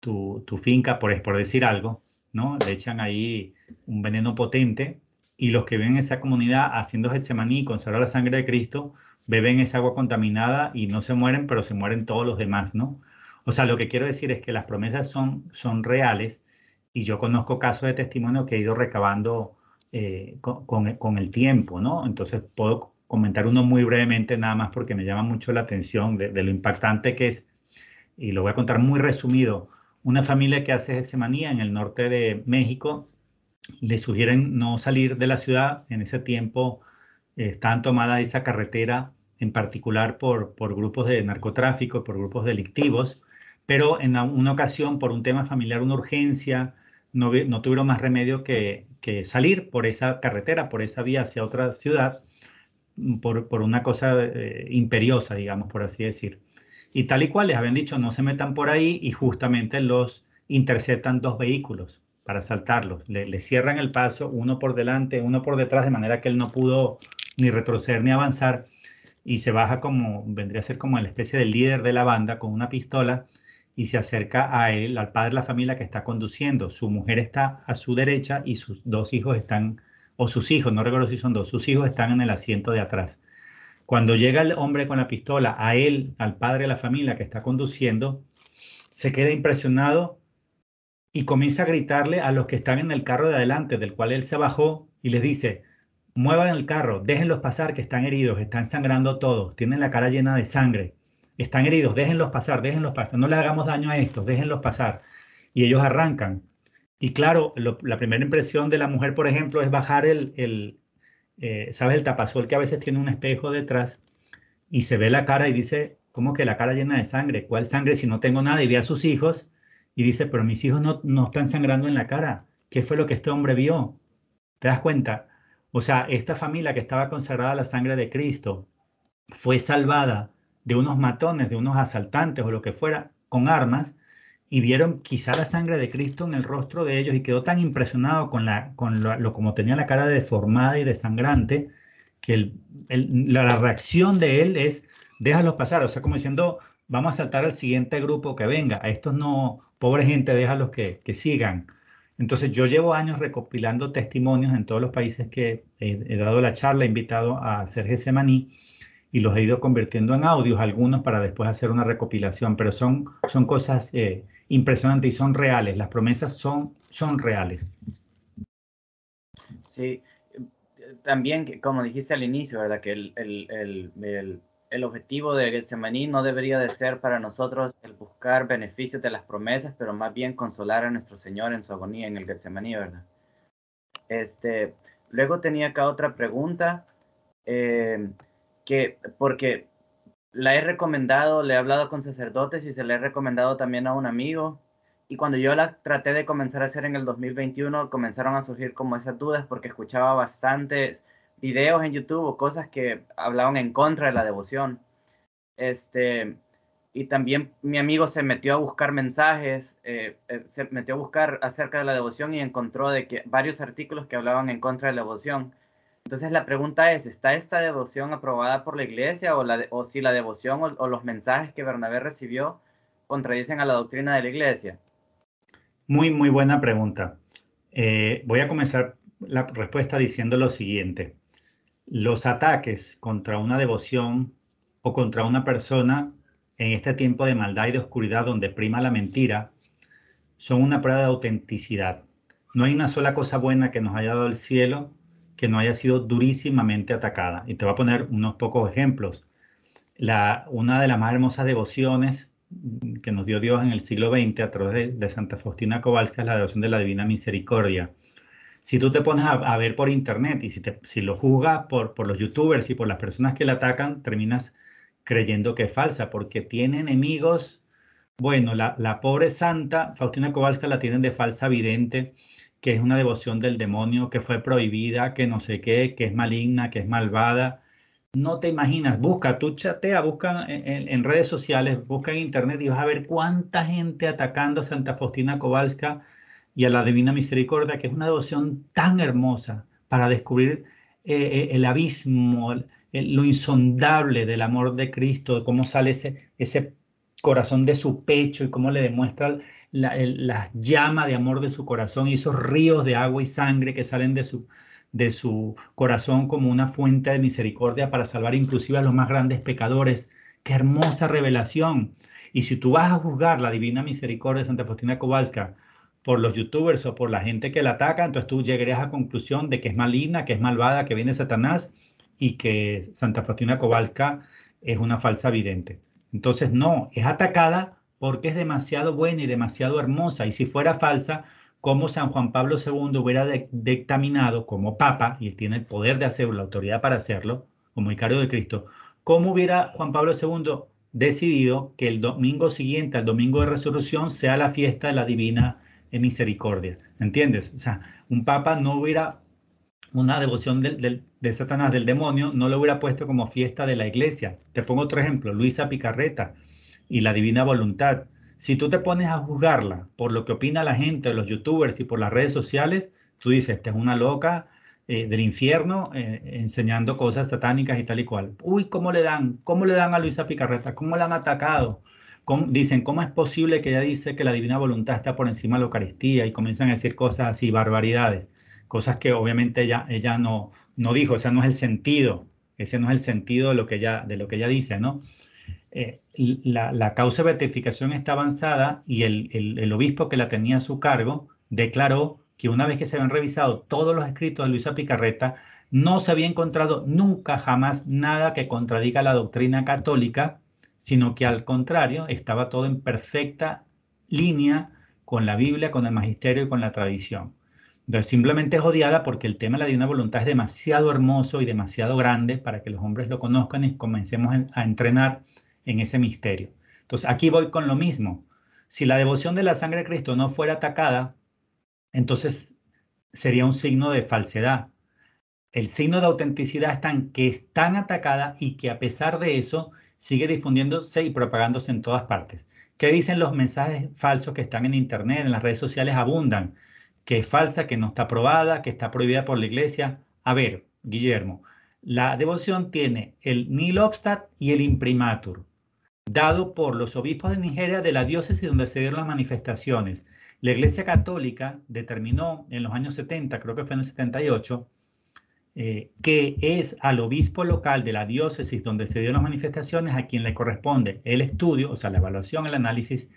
tu, finca, por, por decir algo, ¿no? Le echan ahí un veneno potente y los que viven en esa comunidad haciendo Getsemaní, conservar la sangre de Cristo, beben esa agua contaminada y no se mueren, pero se mueren todos los demás, ¿no? O sea, lo que quiero decir es que las promesas son, son reales y yo conozco casos de testimonio que he ido recabando eh, con, con, el tiempo, ¿no? Entonces puedo comentar uno muy brevemente nada más porque me llama mucho la atención de, de lo impactante que es, y lo voy a contar muy resumido. Una familia que hace Getsemaní en el norte de México le sugieren no salir de la ciudad. En ese tiempo eh, estaban tomada esa carretera en particular por, por grupos de narcotráfico, por grupos delictivos, pero en una ocasión, por un tema familiar, una urgencia, no, no tuvieron más remedio que, que, salir por esa carretera, por esa vía hacia otra ciudad, por, una cosa eh, imperiosa, digamos, por así decir. Y tal y cual les habían dicho, no se metan por ahí y justamente los interceptan dos vehículos para saltarlos. Le, le, cierran el paso, uno por delante, uno por detrás, de manera que él no pudo ni retroceder ni avanzar y se baja como, vendría a ser como la especie del líder de la banda con una pistola y se acerca a él, al padre de la familia que está conduciendo. Su mujer está a su derecha y sus dos hijos están, o sus hijos, no recuerdo si son dos, sus hijos están en el asiento de atrás. Cuando llega el hombre con la pistola a él, al padre de la familia que está conduciendo, se queda impresionado y comienza a gritarle a los que están en el carro de adelante, del cual él se bajó, y les dice, muevan el carro, déjenlos pasar que están heridos, están sangrando todos, tienen la cara llena de sangre, están heridos, déjenlos pasar, déjenlos pasar, no le hagamos daño a estos, déjenlos pasar. Y ellos arrancan. Y claro, la primera impresión de la mujer, por ejemplo, es bajar el, el eh, ¿sabes? El tapazol que a veces tiene un espejo detrás y se ve la cara y dice, ¿cómo que la cara llena de sangre? ¿Cuál sangre si no tengo nada? Y ve a sus hijos y dice, pero mis hijos no, no están sangrando en la cara. ¿Qué fue lo que este hombre vio? ¿Te das cuenta? O sea, esta familia que estaba consagrada a la sangre de Cristo fue salvada de unos matones, de unos asaltantes o lo que fuera, con armas, y vieron quizá la sangre de Cristo en el rostro de ellos y quedó tan impresionado con, la, con lo, como tenía la cara deformada y desangrante, que la, reacción de él es, déjalos pasar, o sea, como diciendo, vamos a saltar al siguiente grupo que venga, a estos no, pobre gente, déjalos que, que sigan. Entonces yo llevo años recopilando testimonios en todos los países que he, dado la charla, he invitado a hacer Gesemaní y los he ido convirtiendo en audios, algunos para después hacer una recopilación, pero son, son cosas eh, impresionantes y son reales, las promesas son, son reales. Sí, también, como dijiste al inicio, ¿verdad? Que el, el, el, el objetivo de Getsemaní no debería de ser para nosotros el buscar beneficios de las promesas, pero más bien consolar a nuestro Señor en su agonía en el Getsemaní, ¿verdad? Este, luego tenía acá otra pregunta, eh, que porque la he recomendado, le he hablado con sacerdotes y se le he recomendado también a un amigo, y cuando yo la traté de comenzar a hacer en el 2021, comenzaron a surgir como esas dudas porque escuchaba bastantes videos en YouTube o cosas que hablaban en contra de la devoción. Este, y también mi amigo se metió a buscar mensajes, eh, eh, se metió a buscar acerca de la devoción y encontró de que varios artículos que hablaban en contra de la devoción. Entonces la pregunta es, ¿está esta devoción aprobada por la iglesia o, si la devoción o, los mensajes que Bernabé recibió contradicen a la doctrina de la iglesia? Muy, muy buena pregunta. Eh, voy a comenzar la respuesta diciendo lo siguiente los ataques contra una devoción o contra una persona en este tiempo de maldad y de oscuridad donde prima la mentira son una prueba de autenticidad. No hay una sola cosa buena que nos haya dado el cielo que no haya sido durísimamente atacada. Y te voy a poner unos pocos ejemplos. La, una de las más hermosas devociones que nos dio Dios en el siglo XX a través de, Santa Faustina Kowalska es la devoción de la Divina Misericordia si tú te pones a, ver por internet y si, te, si lo juzgas por, por los youtubers y por las personas que la atacan, terminas creyendo que es falsa, porque tiene enemigos. Bueno, la, la pobre santa, Faustina Kowalska, la tienen de falsa vidente, que es una devoción del demonio, que fue prohibida, que no sé qué, que es maligna, que es malvada. No te imaginas, busca, tú chatea, busca en, redes sociales, busca en internet y vas a ver cuánta gente atacando a Santa Faustina Kowalska y a la Divina Misericordia, que es una devoción tan hermosa para descubrir eh, eh, el abismo, lo insondable del amor de Cristo, cómo sale ese, ese corazón de su pecho y cómo le demuestra la, la, llama de amor de su corazón y esos ríos de agua y sangre que salen de su, de su corazón como una fuente de misericordia para salvar inclusive a los más grandes pecadores. Qué hermosa revelación. Y si tú vas a juzgar la divina misericordia de Santa Faustina Kowalska por los youtubers o por la gente que la ataca, entonces tú llegarías a conclusión de que es maligna, que es malvada, que viene Satanás y que Santa Faustina Kowalska es una falsa vidente. Entonces no, es atacada porque es demasiado buena y demasiado hermosa. Y si fuera falsa, como San Juan Pablo II hubiera dictaminado como papa, y él tiene el poder de hacerlo, la autoridad para hacerlo, como vicario de Cristo, ¿cómo hubiera Juan Pablo II decidido que el domingo siguiente, al domingo de resurrección, sea la fiesta de la divina misericordia. ¿Entiendes? O sea, un papa no hubiera una devoción de Satanás, del demonio, no lo hubiera puesto como fiesta de la iglesia. Te pongo otro ejemplo, Luisa Picarreta y la divina voluntad. Si tú te pones a juzgarla por lo que opina la gente, los youtubers y por las redes sociales, tú dices, esta es una loca eh, del infierno eh, enseñando cosas satánicas y tal y cual. Uy, ¿cómo le dan? ¿Cómo le dan a Luisa Picarreta? ¿Cómo la han atacado? dicen, ¿cómo es posible que ella dice que la divina voluntad está por encima de la Eucaristía? Y comienzan a decir cosas así, barbaridades, cosas que obviamente ella, ella no, no dijo, o sea, no es el sentido, ese no es el sentido de lo que ella, de lo que ella dice, ¿no? Eh, la, la, causa de beatificación está avanzada y el, el, obispo que la tenía a su cargo declaró que una vez que se habían revisado todos los escritos de Luisa Picarreta, no se había encontrado nunca jamás nada que contradiga la doctrina católica sino que al contrario estaba todo en perfecta línea con la Biblia, con el magisterio y con la tradición. Simplemente es odiada porque el tema de la divina voluntad es demasiado hermoso y demasiado grande para que los hombres lo conozcan y comencemos a entrenar en ese misterio. Entonces, aquí voy con lo mismo. Si la devoción de la sangre de Cristo no fuera atacada, entonces sería un signo de falsedad. El signo de autenticidad es tan que es tan atacada y que a pesar de eso sigue difundiéndose y propagándose en todas partes. ¿Qué dicen los mensajes falsos que están en Internet, en las redes sociales abundan? Que es falsa, que no está aprobada, que está prohibida por la iglesia. A ver, Guillermo, la devoción tiene el nil obstat y el imprimatur, dado por los obispos de Nigeria de la diócesis donde se dieron las manifestaciones. La Iglesia Católica determinó en los años 70, creo que fue en el 78, eh, que es al obispo local de la diócesis donde se dieron las manifestaciones a quien le corresponde el estudio, o sea, la evaluación, el análisis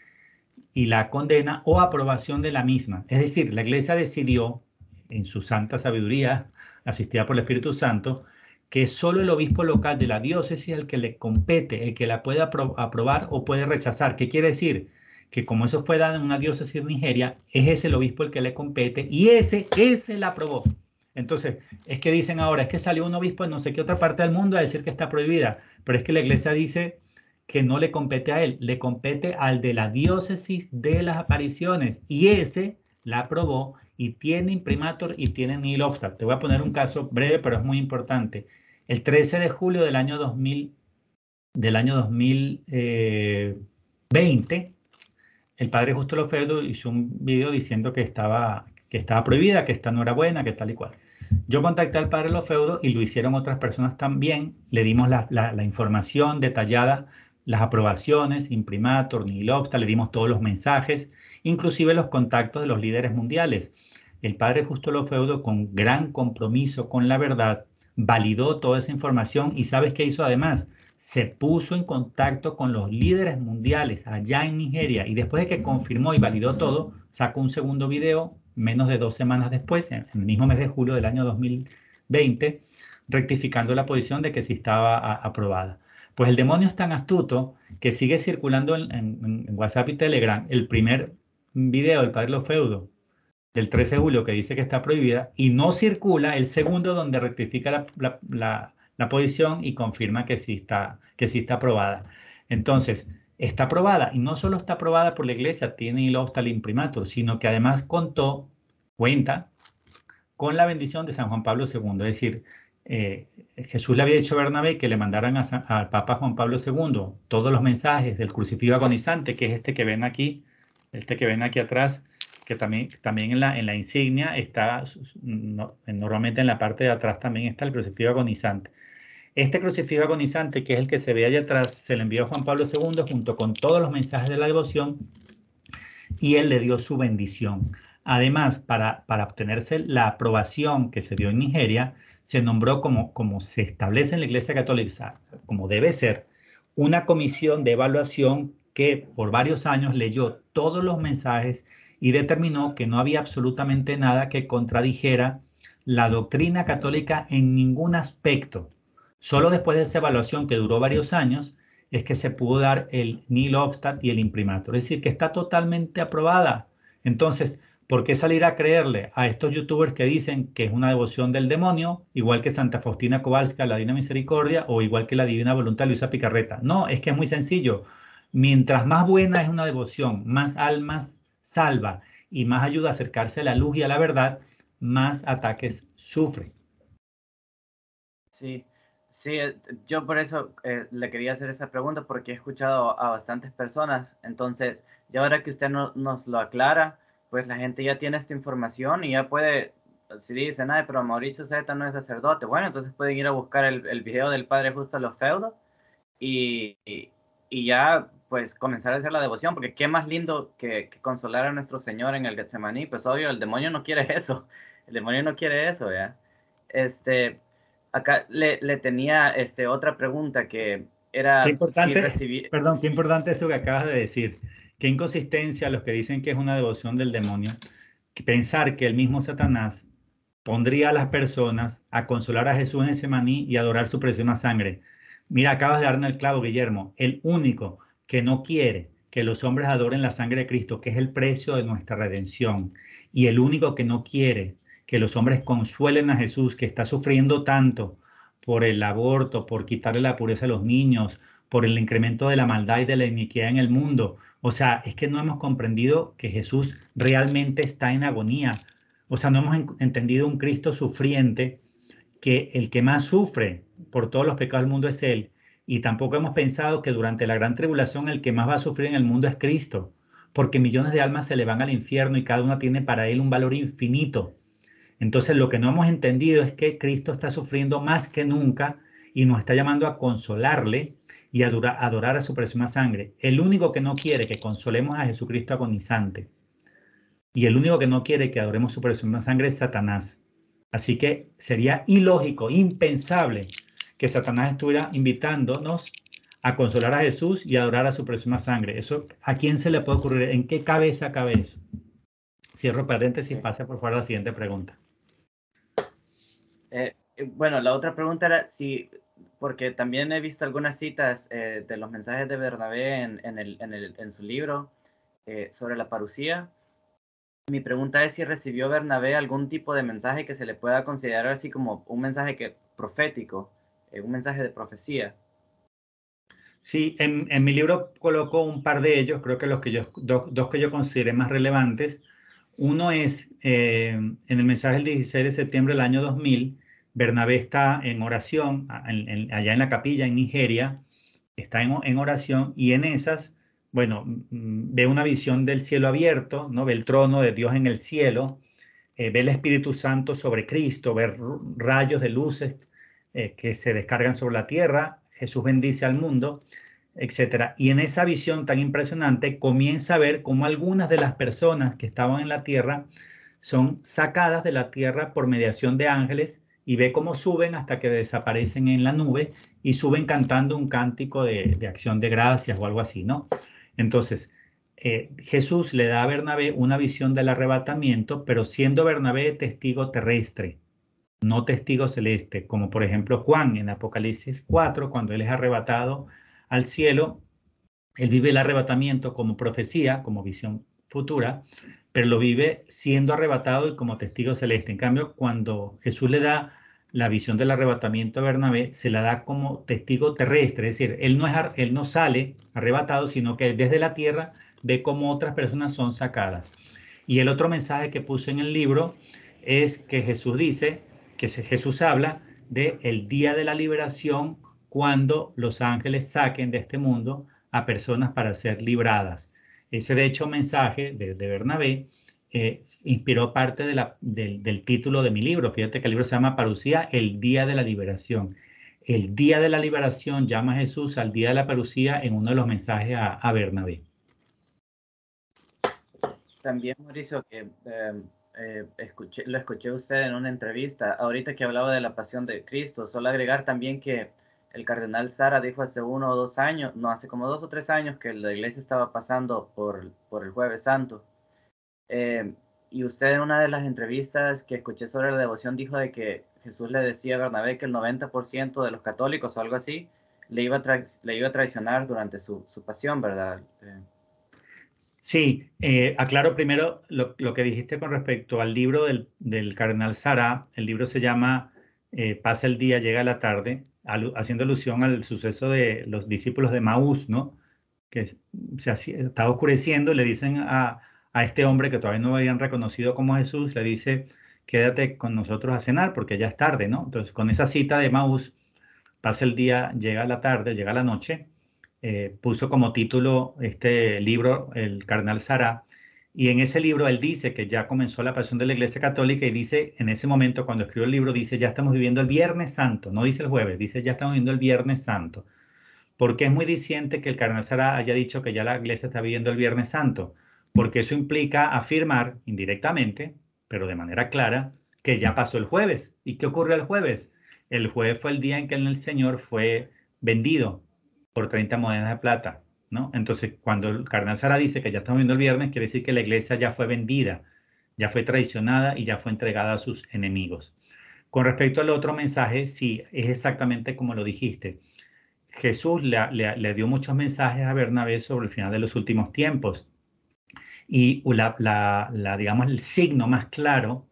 y la condena o aprobación de la misma. Es decir, la iglesia decidió, en su santa sabiduría, asistida por el Espíritu Santo, que solo el obispo local de la diócesis es el que le compete, el que la puede aprobar o puede rechazar. ¿Qué quiere decir? Que como eso fue dado en una diócesis de Nigeria, es ese el obispo el que le compete y ese, ese la aprobó. Entonces, es que dicen ahora, es que salió un obispo en no sé qué otra parte del mundo a decir que está prohibida, pero es que la iglesia dice que no le compete a él, le compete al de la diócesis de las apariciones y ese la aprobó y tiene imprimator y tiene obstat. Te voy a poner un caso breve, pero es muy importante. El 13 de julio del año 2000, del año 2020, eh, el padre Justo Lofeudo hizo un video diciendo que estaba, prohibida, que esta no era buena, que tal y cual. Yo contacté al padre Lofeudo y lo hicieron otras personas también. Le dimos la, información detallada, las aprobaciones, imprimator, nilobsta, le dimos todos los mensajes, inclusive los contactos de los líderes mundiales. El padre Justo Lofeudo, con gran compromiso con la verdad, validó toda esa información y ¿sabes qué hizo además? Se puso en contacto con los líderes mundiales allá en Nigeria y después de que confirmó y validó todo, sacó un segundo video menos de dos semanas después, en el mismo mes de julio del año 2020, rectificando la posición de que sí estaba aprobada. Pues el demonio es tan astuto que sigue circulando en, WhatsApp y Telegram el primer video del padre Lofeudo del 13 de julio que dice que está prohibida y no circula el segundo donde rectifica la, posición y confirma que sí está, que sí está aprobada. Entonces, está aprobada y no solo está aprobada por la iglesia, tiene el imprimatur, sino que además contó, cuenta con la bendición de San Juan Pablo II. Es decir, eh, Jesús le había dicho a Bernabé que le mandaran al Papa Juan Pablo II todos los mensajes del crucifijo agonizante, que es este que ven aquí, este que ven aquí atrás, que también, también en, la, en la insignia está, normalmente en la parte de atrás también está el crucifijo agonizante. Este crucifijo agonizante, que es el que se ve allá atrás, se le envió a Juan Pablo II junto con todos los mensajes de la devoción y él le dio su bendición. Además, para, para obtenerse la aprobación que se dio en Nigeria, se nombró como, como se establece en la Iglesia Católica, como debe ser, una comisión de evaluación que por varios años leyó todos los mensajes y determinó que no había absolutamente nada que contradijera la doctrina católica en ningún aspecto. Solo después de esa evaluación que duró varios años es que se pudo dar el nil obstat y el imprimatur. Es decir, que está totalmente aprobada. Entonces, ¿por qué salir a creerle a estos youtubers que dicen que es una devoción del demonio, igual que Santa Faustina Kowalska, la Divina Misericordia, o igual que la Divina Voluntad Luisa Picarreta? No, es que es muy sencillo. Mientras más buena es una devoción, más almas salva y más ayuda a acercarse a la luz y a la verdad, más ataques sufre. Sí, Sí, eh, yo por eso eh, le quería hacer esa pregunta porque he escuchado a bastantes personas. Entonces, ya ahora que usted nos lo aclara, pues la gente ya tiene esta información y ya puede, si dicen, ay, pero Mauricio Zeta no es sacerdote, bueno, entonces pueden ir a buscar el, el video del Padre Justo a los Feudos y, y, ya pues comenzar a hacer la devoción, porque qué más lindo que, que, consolar a nuestro Señor en el Getsemaní, pues obvio, el demonio no quiere eso, el demonio no quiere eso, ¿ya? Este, acá le, tenía este, otra pregunta que era... Qué importante, Perdón, qué importante eso que acabas de decir. Qué inconsistencia los que dicen que es una devoción del demonio. Pensar que el mismo Satanás pondría a las personas a consolar a Jesús en ese maní y adorar su preciosa sangre. Mira, acabas de darme el clavo, Guillermo. El único que no quiere que los hombres adoren la sangre de Cristo, que es el precio de nuestra redención, y el único que no quiere que los hombres consuelen a Jesús, que está sufriendo tanto por el aborto, por quitarle la pureza a los niños, por el incremento de la maldad y de la iniquidad en el mundo. O sea, es que no hemos comprendido que Jesús realmente está en agonía. O sea, no hemos entendido un Cristo sufriente, que el que más sufre por todos los pecados del mundo es Él. Y tampoco hemos pensado que durante la gran tribulación el que más va a sufrir en el mundo es Cristo, porque millones de almas se le van al infierno y cada una tiene para Él un valor infinito. Entonces lo que no hemos entendido es que Cristo está sufriendo más que nunca y nos está llamando a consolarle y a adorar a su preciosa sangre. El único que no quiere que consolemos a Jesucristo agonizante y el único que no quiere que adoremos su preciosa sangre es Satanás. Así que sería ilógico, impensable que Satanás estuviera invitándonos a consolar a Jesús y adorar a su preciosa sangre. Eso, ¿a quién se le puede ocurrir? ¿En qué cabeza cabe eso? Cierro paréntesis, pase por favor a la siguiente pregunta. Eh, eh, bueno, la otra pregunta era si, porque también he visto algunas citas eh, de los mensajes de Bernabé en, en, el, en, el, en su libro sobre la parucía. Mi pregunta es si recibió Bernabé algún tipo de mensaje que se le pueda considerar así como un mensaje que, profético, un mensaje de profecía. Sí, en, en, mi libro coloco un par de ellos, creo que los que yo, dos que yo consideré más relevantes. Uno es en el mensaje del 16 de septiembre del año 2000, Bernabé está en oración allá en la capilla en Nigeria, está en, oración y en esas, bueno, ve una visión del cielo abierto, ¿no? Ve el trono de Dios en el cielo, eh, ve el Espíritu Santo sobre Cristo, ve rayos de luces eh, que se descargan sobre la tierra, Jesús bendice al mundo, etc. Y en esa visión tan impresionante comienza a ver cómo algunas de las personas que estaban en la tierra son sacadas de la tierra por mediación de ángeles y ve cómo suben hasta que desaparecen en la nube y suben cantando un cántico de, acción de gracias o algo así, ¿no? Entonces, eh, Jesús le da a Bernabé una visión del arrebatamiento, pero siendo Bernabé testigo terrestre, no testigo celeste, como por ejemplo Juan en Apocalipsis 4, cuando él es arrebatado al cielo, él vive el arrebatamiento como profecía, como visión futura, pero lo vive siendo arrebatado y como testigo celeste. En cambio, cuando Jesús le da la visión del arrebatamiento a Bernabé, se la da como testigo terrestre, es decir, él no, es, él no sale arrebatado, sino que desde la tierra ve cómo otras personas son sacadas. Y el otro mensaje que puse en el libro es que Jesús dice, que Jesús habla de el día de la liberación cuando los ángeles saquen de este mundo a personas para ser libradas. Ese, de hecho, mensaje de, Bernabé eh, inspiró parte del, título de mi libro. Fíjate que el libro se llama Parucía, el Día de la Liberación. El Día de la Liberación llama a Jesús al Día de la Parucía en uno de los mensajes a, Bernabé. También, Mauricio, que em, eh, escuché, lo escuché usted en una entrevista, ahorita que hablaba de la pasión de Cristo, solo agregar también que el cardenal Sara dijo hace uno o dos años, no, hace como dos o tres años que la iglesia estaba pasando por, por el jueves santo. Eh, y usted en una de las entrevistas que escuché sobre la devoción dijo de que Jesús le decía a Bernabé que el 90% de los católicos o algo así le iba a, le iba a traicionar durante su, su pasión, ¿verdad? Eh, sí, eh, aclaro primero lo, que dijiste con respecto al libro del, del cardenal Sara. El libro se llama Pasa el día, llega la tarde haciendo alusión al suceso de los discípulos de Maús, ¿no? Que se estaba oscureciendo le dicen a, a este hombre que todavía no habían reconocido como Jesús, le dice, quédate con nosotros a cenar porque ya es tarde, ¿no? Entonces, con esa cita de Maús, pasa el día, llega la tarde, llega la noche, eh, puso como título este libro el cardenal Sara, y en ese libro él dice que ya comenzó la pasión de la Iglesia Católica y dice, en ese momento cuando escribió el libro, dice, ya estamos viviendo el Viernes Santo, no dice el jueves, dice, ya estamos viviendo el Viernes Santo. Porque es muy diciente que el cardenal Sara haya dicho que ya la Iglesia está viviendo el Viernes Santo, porque eso implica afirmar indirectamente, pero de manera clara, que ya pasó el jueves. ¿Y qué ocurrió el jueves? El jueves fue el día en que el Señor fue vendido por 30 monedas de plata. Entonces, cuando el cardenal Sara dice que ya estamos viendo el viernes, quiere decir que la iglesia ya fue vendida, ya fue traicionada y ya fue entregada a sus enemigos. Con respecto al otro mensaje, sí, es exactamente como lo dijiste. Jesús le, dio muchos mensajes a Bernabé sobre el final de los últimos tiempos. Y la, digamos, el signo más claro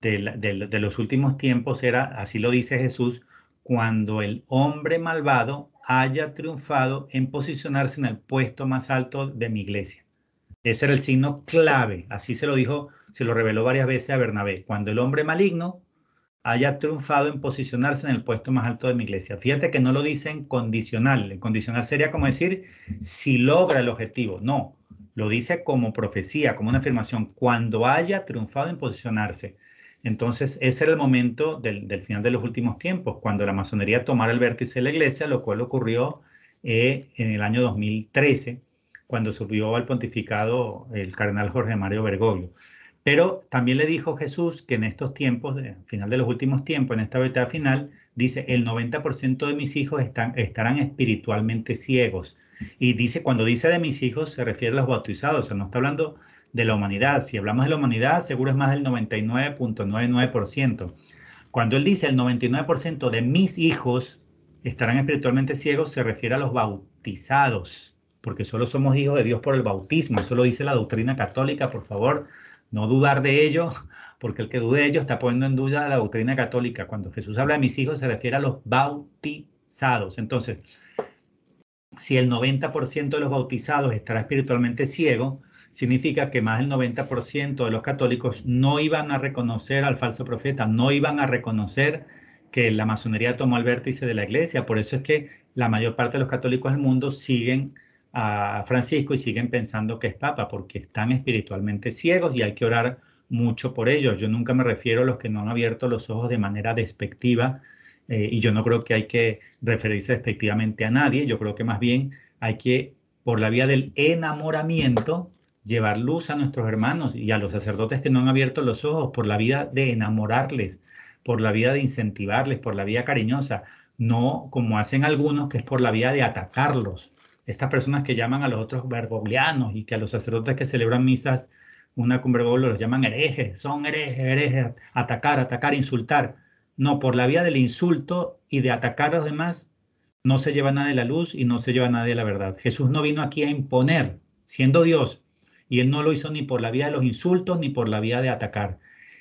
de, los últimos tiempos era, así lo dice Jesús, cuando el hombre malvado haya triunfado en posicionarse en el puesto más alto de mi iglesia. Ese era el signo clave, así se lo dijo, se lo reveló varias veces a Bernabé, cuando el hombre maligno haya triunfado en posicionarse en el puesto más alto de mi iglesia. Fíjate que no lo dice en condicional. En condicional sería como decir si logra el objetivo. No, lo dice como profecía, como una afirmación, cuando haya triunfado en posicionarse. Entonces, ese era el momento del, final de los últimos tiempos, cuando la masonería tomara el vértice de la iglesia, lo cual ocurrió eh, en el año 2013, cuando subió al pontificado el cardenal Jorge Mario Bergoglio. Pero también le dijo Jesús que en estos tiempos, al final de los últimos tiempos, en esta etapa final, dice, el 90% de mis hijos estarán espiritualmente ciegos. Y dice, cuando dice de mis hijos, se refiere a los bautizados, o sea, no está hablando de la humanidad. Si hablamos de la humanidad, seguro es más del 99.99%. Cuando él dice el 99% de mis hijos estarán espiritualmente ciegos, se refiere a los bautizados, porque solo somos hijos de Dios por el bautismo. Eso lo dice la doctrina católica, por favor, no dudar de ello, porque el que dude de ello está poniendo en duda la doctrina católica. Cuando Jesús habla de mis hijos, se refiere a los bautizados. Entonces, si el 90% de los bautizados estará espiritualmente ciego, significa que más del 90% de los católicos no iban a reconocer al falso profeta, no iban a reconocer que la masonería tomó el vértice de la iglesia. Por eso es que la mayor parte de los católicos del mundo siguen a Francisco y siguen pensando que es papa porque están espiritualmente ciegos y hay que orar mucho por ellos. Yo nunca me refiero a los que no han abierto los ojos de manera despectiva eh, y yo no creo que hay que referirse despectivamente a nadie. Yo creo que más bien hay que, por la vía del enamoramiento, llevar luz a nuestros hermanos y a los sacerdotes que no han abierto los ojos, por la vida de enamorarles, por la vida de incentivarles, por la vía cariñosa, no como hacen algunos, que es por la vía de atacarlos estas personas que llaman a los otros bergoglianos y que a los sacerdotes que celebran misas una con Bergoglio los llaman herejes, son herejes, herejes, atacar, atacar, insultar. No, por la vía del insulto y de atacar a los demás, no se lleva nada de la luz y no se lleva nada de la verdad. Jesús no vino aquí a imponer, siendo Dios, y él no lo hizo ni por la vía de los insultos ni por la vía de atacar.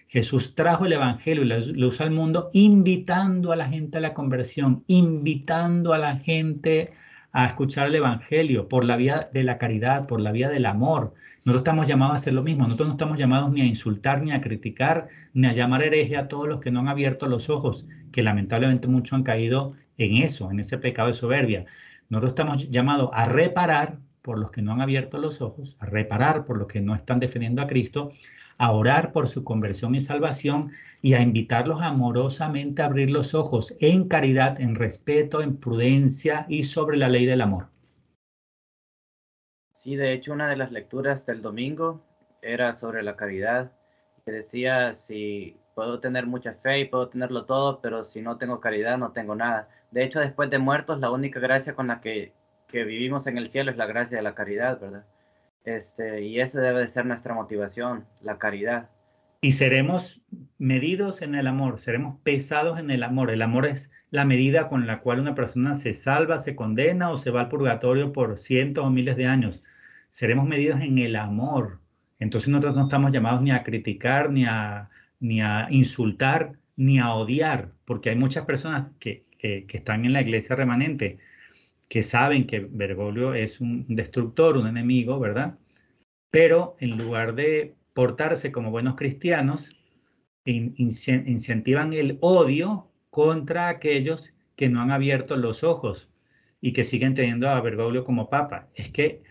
Jesús trajo el Evangelio y la luz al mundo invitando a la gente a la conversión, invitando a la gente a escuchar el Evangelio por la vía de la caridad, por la vía del amor. Nosotros estamos llamados a hacer lo mismo. Nosotros no estamos llamados ni a insultar, ni a criticar, ni a llamar hereje a todos los que no han abierto los ojos, que lamentablemente muchos han caído en eso, en ese pecado de soberbia. Nosotros estamos llamados a reparar por los que no han abierto los ojos, a reparar por los que no están defendiendo a Cristo, a orar por su conversión y salvación y a invitarlos amorosamente a abrir los ojos en caridad, en respeto, en prudencia y sobre la ley del amor. Sí, de hecho, una de las lecturas del domingo era sobre la caridad, que decía, si puedo tener mucha fe y puedo tenerlo todo, pero si no tengo caridad, no tengo nada. De hecho, después de muertos, la única gracia con la que, que vivimos en el cielo es la gracia de la caridad, ¿verdad? Este, y esa debe de ser nuestra motivación, la caridad. Y seremos medidos en el amor, seremos pesados en el amor. El amor es la medida con la cual una persona se salva, se condena o se va al purgatorio por cientos o miles de años. Seremos medidos en el amor. Entonces nosotros no estamos llamados ni a criticar, ni a, ni a insultar, ni a odiar, porque hay muchas personas que, que están en la iglesia remanente que saben que Bergoglio es un destructor, un enemigo, ¿verdad? Pero en lugar de portarse como buenos cristianos, incentivan el odio contra aquellos que no han abierto los ojos y que siguen teniendo a Bergoglio como papa. Es que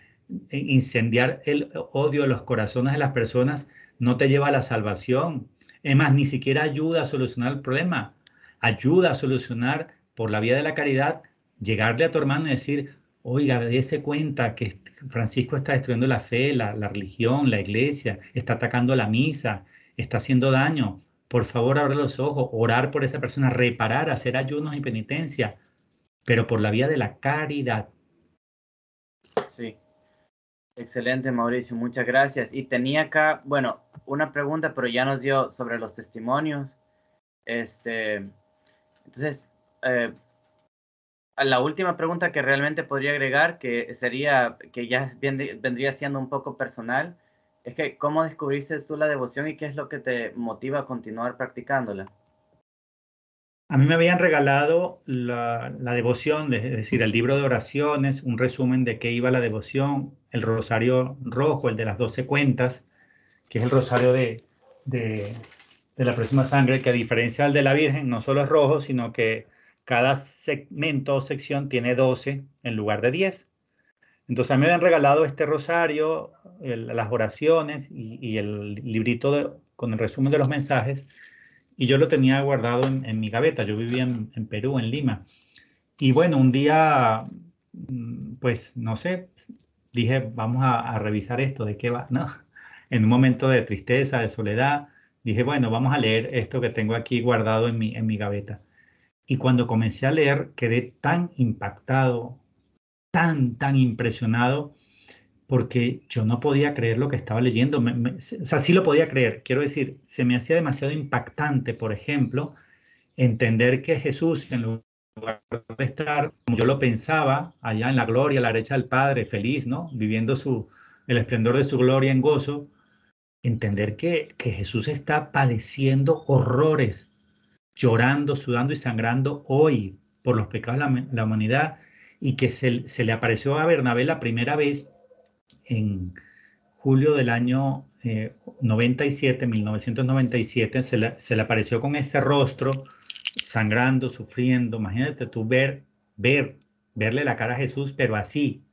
incendiar el odio en los corazones de las personas no te lleva a la salvación. Es más, ni siquiera ayuda a solucionar el problema. Ayuda a solucionar por la vía de la caridad llegarle a tu hermano y decir, oiga, dése cuenta que Francisco está destruyendo la fe, la, religión, la iglesia, está atacando la misa, está haciendo daño. Por favor, abre los ojos, orar por esa persona, reparar, hacer ayunos y penitencia, pero por la vía de la caridad. Sí. Excelente, Mauricio, muchas gracias. Y tenía acá, bueno, una pregunta, pero ya nos dio sobre los testimonios. Este, entonces, eh, la última pregunta que realmente podría agregar, que sería, que ya vendría siendo un poco personal, es que ¿cómo descubriste tú la devoción y qué es lo que te motiva a continuar practicándola? A mí me habían regalado la, devoción, es decir, el libro de oraciones, un resumen de qué iba la devoción, el rosario rojo, el de las doce cuentas, que es el rosario de, de, la próxima sangre, que a diferencia del de la Virgen, no solo es rojo, sino que cada segmento o sección tiene 12 en lugar de 10. Entonces a mí me habían regalado este rosario, las oraciones y, el librito con el resumen de los mensajes y yo lo tenía guardado en, mi gaveta. Yo vivía en, Perú, en Lima. Y bueno, un día, mm, pues no sé, dije, vamos a, a revisar esto, ¿de qué va? No, en un momento de tristeza, de soledad, dije, bueno, vamos a leer esto que tengo aquí guardado en mi, en mi gaveta. Y cuando comencé a leer, quedé tan impactado, tan, tan impresionado, porque yo no podía creer lo que estaba leyendo. o sea, sí lo podía creer. Quiero decir, se me hacía demasiado impactante, por ejemplo, entender que Jesús, en lugar de estar como yo lo pensaba, allá en la gloria, a la derecha del Padre, feliz, ¿no? Viviendo su, el esplendor de su gloria en gozo, entender que, que Jesús está padeciendo horrores, llorando, sudando y sangrando hoy por los pecados de la, humanidad y que se, le apareció a Bernabé la primera vez en julio del año 97, eh, 1997, se le, se le apareció con ese rostro sangrando, sufriendo. Imagínate tú ver, ver, verle la cara a Jesús, pero así,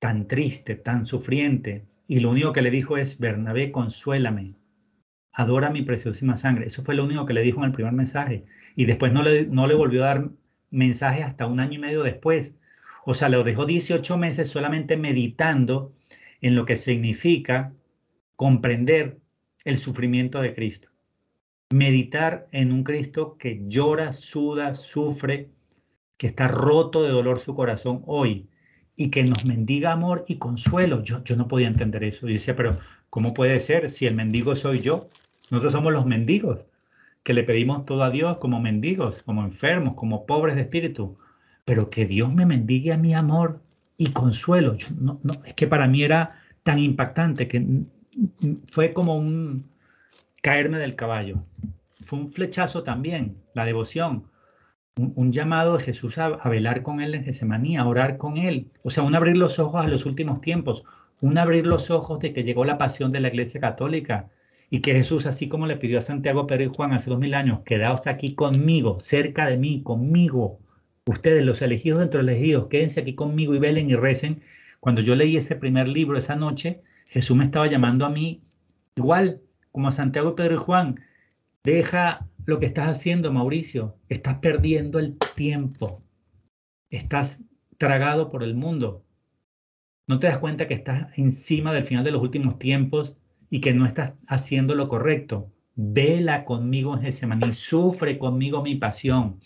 tan triste, tan sufriente, y lo único que le dijo es, Bernabé, consuélame, adora mi preciosísima sangre. Eso fue lo único que le dijo en el primer mensaje. Y después no le, no le volvió a dar mensaje hasta un año y medio después. O sea, lo dejó 18 meses solamente meditando en lo que significa comprender el sufrimiento de Cristo. Meditar en un Cristo que llora, suda, sufre, que está roto de dolor su corazón hoy y que nos mendiga amor y consuelo. Yo, yo no podía entender eso. Y decía, pero ¿cómo puede ser si el mendigo soy yo? Nosotros somos los mendigos, que le pedimos todo a Dios como mendigos, como enfermos, como pobres de espíritu. Pero que Dios me mendigue a mi amor y consuelo. no, no, es que para mí era tan impactante que fue como un caerme del caballo. Fue un flechazo también, la devoción un, llamado de Jesús a, velar con él en Getsemaní, a orar con él. O sea, un abrir los ojos a los últimos tiempos, un abrir los ojos de que llegó la pasión de la Iglesia Católica y que Jesús, así como le pidió a Santiago, Pedro y Juan hace dos mil años, quedaos aquí conmigo, cerca de mí, conmigo. Ustedes, los elegidos dentro de los elegidos, quédense aquí conmigo y velen y recen. Cuando yo leí ese primer libro esa noche, Jesús me estaba llamando a mí igual como a Santiago, Pedro y Juan. Deja lo que estás haciendo, Mauricio. Estás perdiendo el tiempo. Estás tragado por el mundo. No te das cuenta que estás encima del final de los últimos tiempos y que no estás haciendo lo correcto. Vela conmigo en y sufre conmigo mi pasión.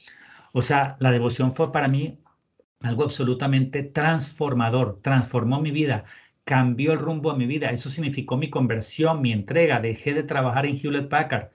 O sea, la devoción fue para mí algo absolutamente transformador, transformó mi vida, cambió el rumbo de mi vida. Eso significó mi conversión, mi entrega. Dejé de trabajar en Hewlett Packard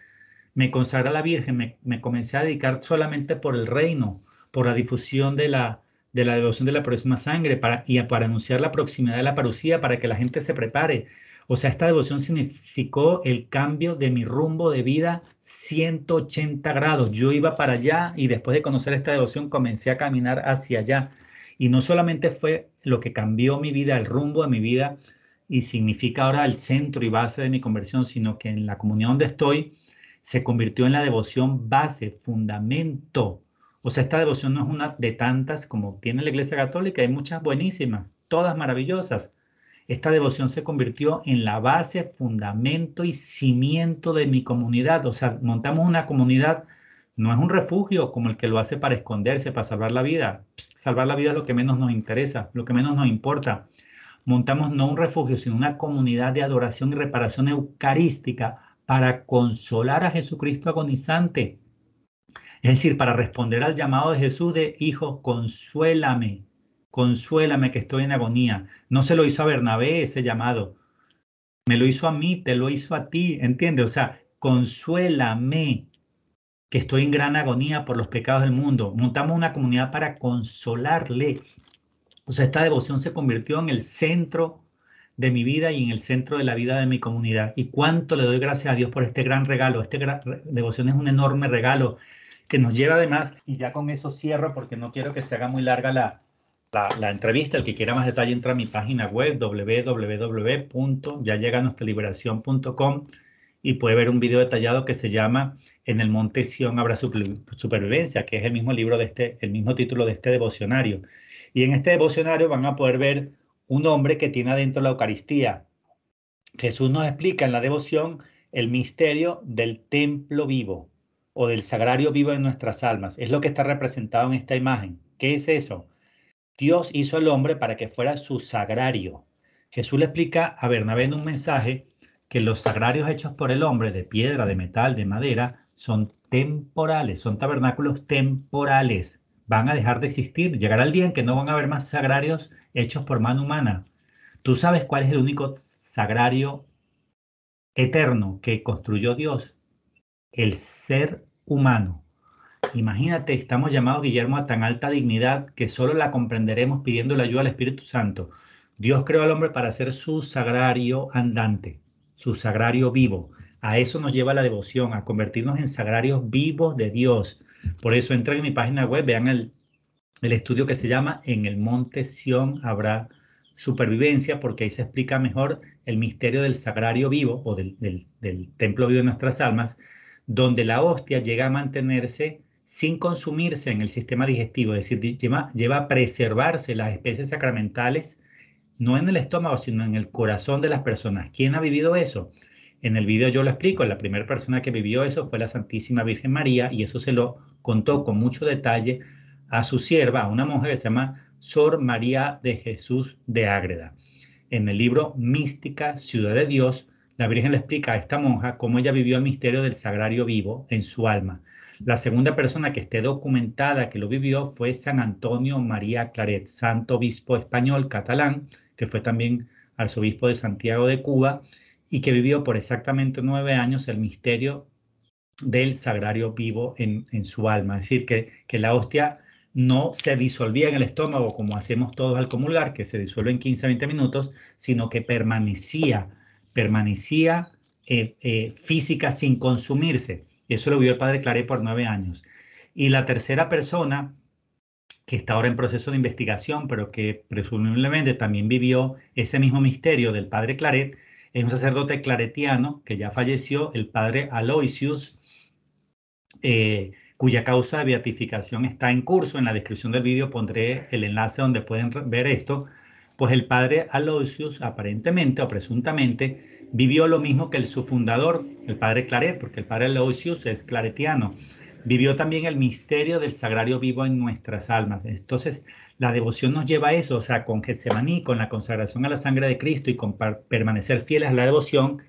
me consagré a la Virgen, me, comencé a dedicar solamente por el reino, por la difusión de la, de la devoción de la próxima sangre para, y para anunciar la proximidad de la parucía, para que la gente se prepare. O sea, esta devoción significó el cambio de mi rumbo de vida 180 grados. Yo iba para allá y después de conocer esta devoción comencé a caminar hacia allá. Y no solamente fue lo que cambió mi vida, el rumbo de mi vida y significa ahora el centro y base de mi conversión, sino que en la comunidad donde estoy, se convirtió en la devoción base, fundamento. O sea, esta devoción no es una de tantas como tiene la Iglesia Católica, hay muchas buenísimas, todas maravillosas. Esta devoción se convirtió en la base, fundamento y cimiento de mi comunidad. O sea, montamos una comunidad, no es un refugio como el que lo hace para esconderse, para salvar la vida. Salvar la vida es lo que menos nos interesa, lo que menos nos importa. Montamos no un refugio, sino una comunidad de adoración y reparación eucarística para consolar a Jesucristo agonizante. Es decir, para responder al llamado de Jesús de, hijo, consuélame, consuélame que estoy en agonía. No se lo hizo a Bernabé ese llamado, me lo hizo a mí, te lo hizo a ti, ¿entiendes? O sea, consuélame. que estoy en gran agonía por los pecados del mundo. Montamos una comunidad para consolarle. O sea, esta devoción se convirtió en el centro de mi vida y en el centro de la vida de mi comunidad. Y cuánto le doy gracias a Dios por este gran regalo. Gran, devoción es un enorme regalo que nos lleva además, y ya con eso cierro porque no quiero que se haga muy larga la, la, entrevista. El que quiera más detalle entra a mi página web www.yalleganuestraliberación.com y puede ver un video detallado que se llama En el Monte Sion habrá supervivencia, que es el mismo libro de este, el mismo título de este devocionario. Y en este devocionario van a poder ver un hombre que tiene adentro la Eucaristía. Jesús nos explica en la devoción el misterio del templo vivo o del sagrario vivo en nuestras almas. Es lo que está representado en esta imagen. ¿Qué es eso? Dios hizo al hombre para que fuera su sagrario. Jesús le explica a Bernabé en un mensaje que los sagrarios hechos por el hombre de piedra, de metal, de madera, son temporales, son tabernáculos temporales. Van a dejar de existir. Llegará el día en que no van a haber más sagrarios hechos por mano humana. ¿Tú sabes cuál es el único sagrario eterno que construyó Dios? El ser humano. Imagínate, estamos llamados, Guillermo, a tan alta dignidad que solo la comprenderemos pidiendo la ayuda al Espíritu Santo. Dios creó al hombre para ser su sagrario andante su sagrario vivo. A eso nos lleva la devoción, a convertirnos en sagrarios vivos de Dios. Por eso entren en mi página web, vean el, el estudio que se llama En el Monte Sión habrá supervivencia, porque ahí se explica mejor el misterio del sagrario vivo o del, del, templo vivo de nuestras almas, donde la hostia llega a mantenerse sin consumirse en el sistema digestivo, es decir, lleva, a preservarse las especies sacramentales no en el estómago, sino en el corazón de las personas. ¿Quién ha vivido eso? En el video yo lo explico, la primera persona que vivió eso fue la Santísima Virgen María y eso se lo contó con mucho detalle a su sierva, a una mujer que se llama Sor María de Jesús de Ágreda. En el libro Mística, Ciudad de Dios, la Virgen le explica a esta monja cómo ella vivió el misterio del sagrario vivo en su alma. La segunda persona que esté documentada que lo vivió fue San Antonio María Claret, santo obispo español catalán, que fue también arzobispo de Santiago de Cuba y que vivió por exactamente nueve años el misterio del sagrario vivo en, su alma. Es decir, que, que la hostia no se disolvía en el estómago como hacemos todos al comulgar, que se disuelve en 15 a 20 minutos, sino que permanecía, permanecía eh, eh, física sin consumirse. Eso lo vio el padre Claret por nueve años. Y la tercera persona que está ahora en proceso de investigación, pero que presumiblemente también vivió ese mismo misterio del padre Claret, es un sacerdote claretiano que ya falleció, el padre Aloysius, eh, cuya causa de beatificación está en curso. En la descripción del vídeo pondré el enlace donde pueden ver esto. Pues el padre Aloysius, aparentemente o presuntamente, vivió lo mismo que el, su fundador, el padre Claret, porque el padre Aloysius es claretiano vivió también el misterio del sagrario vivo en nuestras almas. Entonces, la devoción nos lleva a eso, o sea, con Getsemaní, con la consagración a la sangre de Cristo y con permanecer fieles a la devoción,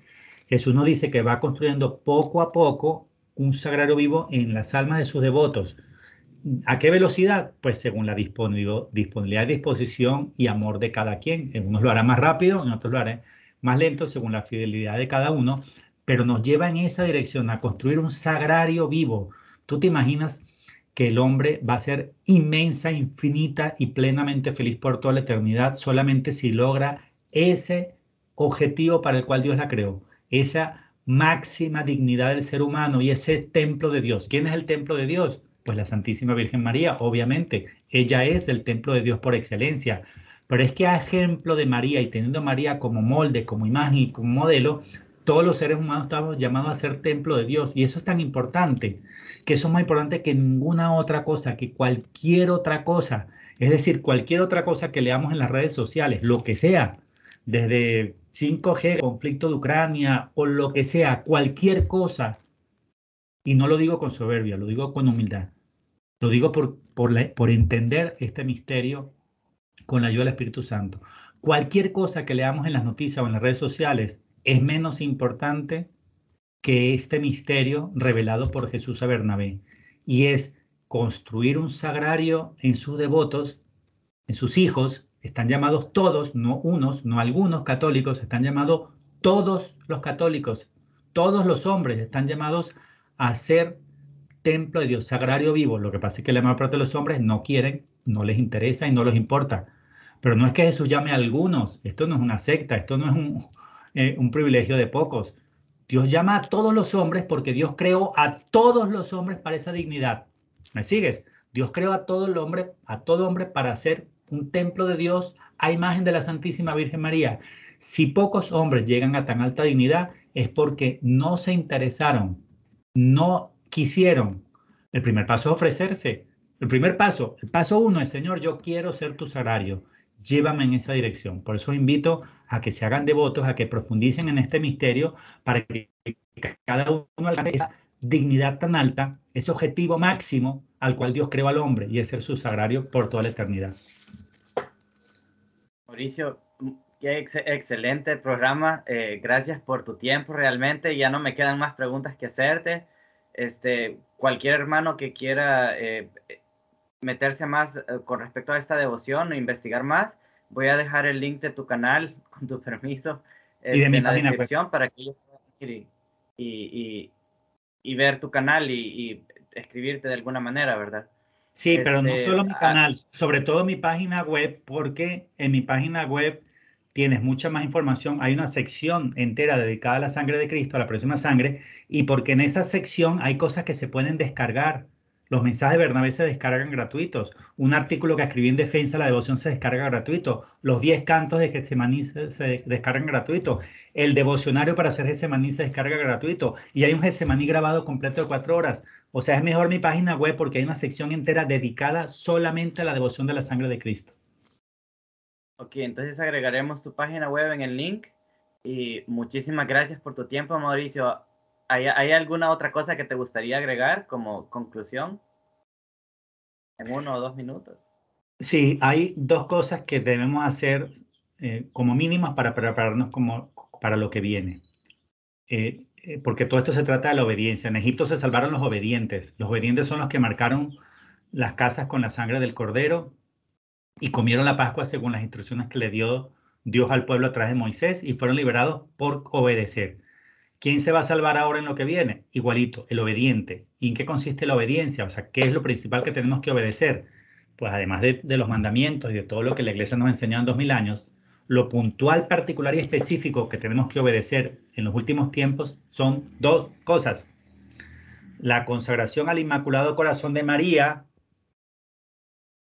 Jesús nos dice que va construyendo poco a poco un sagrario vivo en las almas de sus devotos. ¿A qué velocidad? Pues según la disponibilidad, disposición y amor de cada quien. En unos lo hará más rápido, en otros lo hará más lento, según la fidelidad de cada uno, pero nos lleva en esa dirección a construir un sagrario vivo, ¿Tú te imaginas que el hombre va a ser inmensa, infinita y plenamente feliz por toda la eternidad solamente si logra ese objetivo para el cual Dios la creó, esa máxima dignidad del ser humano y ese templo de Dios. ¿Quién es el templo de Dios? Pues la Santísima Virgen María, obviamente. Ella es el templo de Dios por excelencia. Pero es que a ejemplo de María y teniendo María como molde, como imagen como modelo, todos los seres humanos estamos llamados a ser templo de Dios. Y eso es tan importante que eso es más importante que ninguna otra cosa, que cualquier otra cosa. Es decir, cualquier otra cosa que leamos en las redes sociales, lo que sea, desde 5G, conflicto de Ucrania o lo que sea, cualquier cosa. Y no lo digo con soberbia, lo digo con humildad. Lo digo por, por, por entender este misterio con la ayuda del Espíritu Santo. Cualquier cosa que leamos en las noticias o en las redes sociales es menos importante que este misterio revelado por Jesús a Bernabé, y es construir un sagrario en sus devotos, en sus hijos, están llamados todos, no unos, no algunos católicos, están llamados todos los católicos, todos los hombres están llamados a ser templo de Dios, sagrario vivo. Lo que pasa es que la mayor parte de los hombres no quieren, no les interesa y no les importa. Pero no es que Jesús llame a algunos, esto no es una secta, esto no es un, eh, un privilegio de pocos. Dios llama a todos los hombres porque Dios creó a todos los hombres para esa dignidad. ¿Me sigues? Dios creó a todo hombre, a todo hombre para ser un templo de Dios a imagen de la Santísima Virgen María. Si pocos hombres llegan a tan alta dignidad es porque no se interesaron, no quisieron. El primer paso es ofrecerse. El primer paso, el paso uno es, Señor, yo quiero ser tu sagrario. Llévame en esa dirección. Por eso invito a que se hagan devotos, a que profundicen en este misterio para que cada uno alcance esa dignidad tan alta, ese objetivo máximo al cual Dios creó al hombre y es ser su sagrario por toda la eternidad. Mauricio, qué excelente programa. Eh, gracias por tu tiempo realmente. Ya no me quedan más preguntas que hacerte. Este, cualquier hermano que quiera eh, meterse más eh, con respecto a esta devoción o investigar más, voy a dejar el link de tu canal, con tu permiso, y de mi en la página descripción para que ellos puedan ir y, y, y, ver tu canal y, escribirte de alguna manera, ¿verdad? Sí, pero no Este, solo mi ah, canal, sobre todo mi página web, porque en mi página web tienes mucha más información. Hay una sección entera dedicada a la sangre de Cristo, a la próxima sangre, y porque en esa sección hay cosas que se pueden descargar. Los mensajes de Bernabé se descargan gratuitos. Un artículo que escribí en defensa de la devoción se descarga gratuito. Los 10 cantos de Getsemaní se, descargan gratuito. El devocionario para hacer Getsemaní se descarga gratuito. Y hay un Getsemaní grabado completo de cuatro horas. O sea, es mejor mi página web porque hay una sección entera dedicada solamente a la devoción de la sangre de Cristo. Ok, entonces agregaremos tu página web en el link y muchísimas gracias por tu tiempo, Mauricio. ¿Hay, hay alguna otra cosa que te gustaría agregar como conclusión? En uno o dos minutos. Sí, hay dos cosas que debemos hacer eh, como mínimas para prepararnos como, para lo que viene. Eh, eh, porque todo esto se trata de la obediencia. En Egipto se salvaron los obedientes. Los obedientes son los que marcaron las casas con la sangre del cordero y comieron la Pascua según las instrucciones que le dio Dios al pueblo a través de Moisés y fueron liberados por obedecer. ¿Quién se va a salvar ahora en lo que viene? Igualito, el obediente. ¿Y en qué consiste la obediencia? O sea, ¿qué es lo principal que tenemos que obedecer? Pues además de, los mandamientos y de todo lo que la iglesia nos ha enseñado en dos mil años, lo puntual, particular y específico que tenemos que obedecer en los últimos tiempos son dos cosas. La consagración al Inmaculado Corazón de María,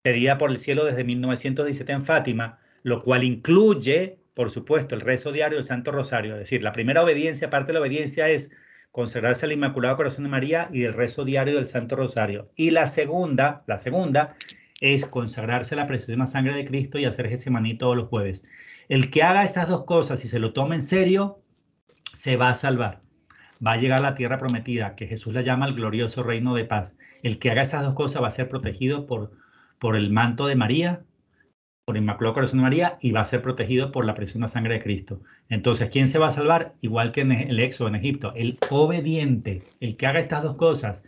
pedida por el cielo desde 1917 en Fátima, lo cual incluye, por supuesto, el rezo diario del Santo Rosario. Es decir, la primera obediencia, aparte de la obediencia, es consagrarse al Inmaculado Corazón de María y el rezo diario del Santo Rosario. Y la segunda, la segunda es consagrarse a la preciosísima sangre de Cristo y hacer Getsemaní todos los jueves. El que haga esas dos cosas y se lo tome en serio, se va a salvar. Va a llegar a la tierra prometida, que Jesús la llama el glorioso reino de paz. El que haga esas dos cosas va a ser protegido por, por el manto de María, por el Inmaculado de María, y va a ser protegido por la preciosa sangre de Cristo. Entonces, ¿quién se va a salvar? Igual que en el Éxodo, en Egipto, el obediente, el que haga estas dos cosas.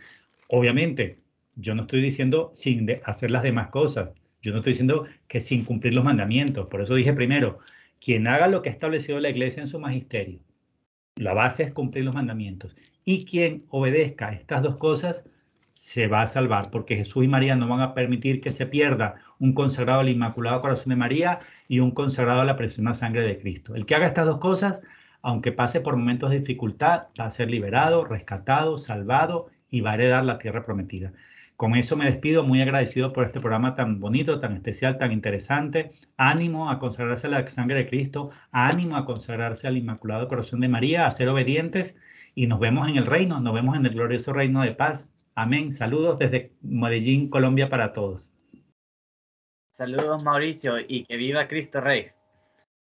Obviamente, yo no estoy diciendo sin hacer las demás cosas. Yo no estoy diciendo que sin cumplir los mandamientos. Por eso dije primero, quien haga lo que ha establecido la iglesia en su magisterio, la base es cumplir los mandamientos. Y quien obedezca estas dos cosas, se va a salvar, porque Jesús y María no van a permitir que se pierda un consagrado al Inmaculado Corazón de María y un consagrado a la preciosa sangre de Cristo. El que haga estas dos cosas, aunque pase por momentos de dificultad, va a ser liberado, rescatado, salvado y va a heredar la tierra prometida. Con eso me despido, muy agradecido por este programa tan bonito, tan especial, tan interesante. Ánimo a consagrarse a la sangre de Cristo, ánimo a consagrarse al Inmaculado Corazón de María, a ser obedientes y nos vemos en el reino, nos vemos en el glorioso reino de paz. Amén. Saludos desde Medellín, Colombia para todos. Saludos, Mauricio, y que viva Cristo Rey.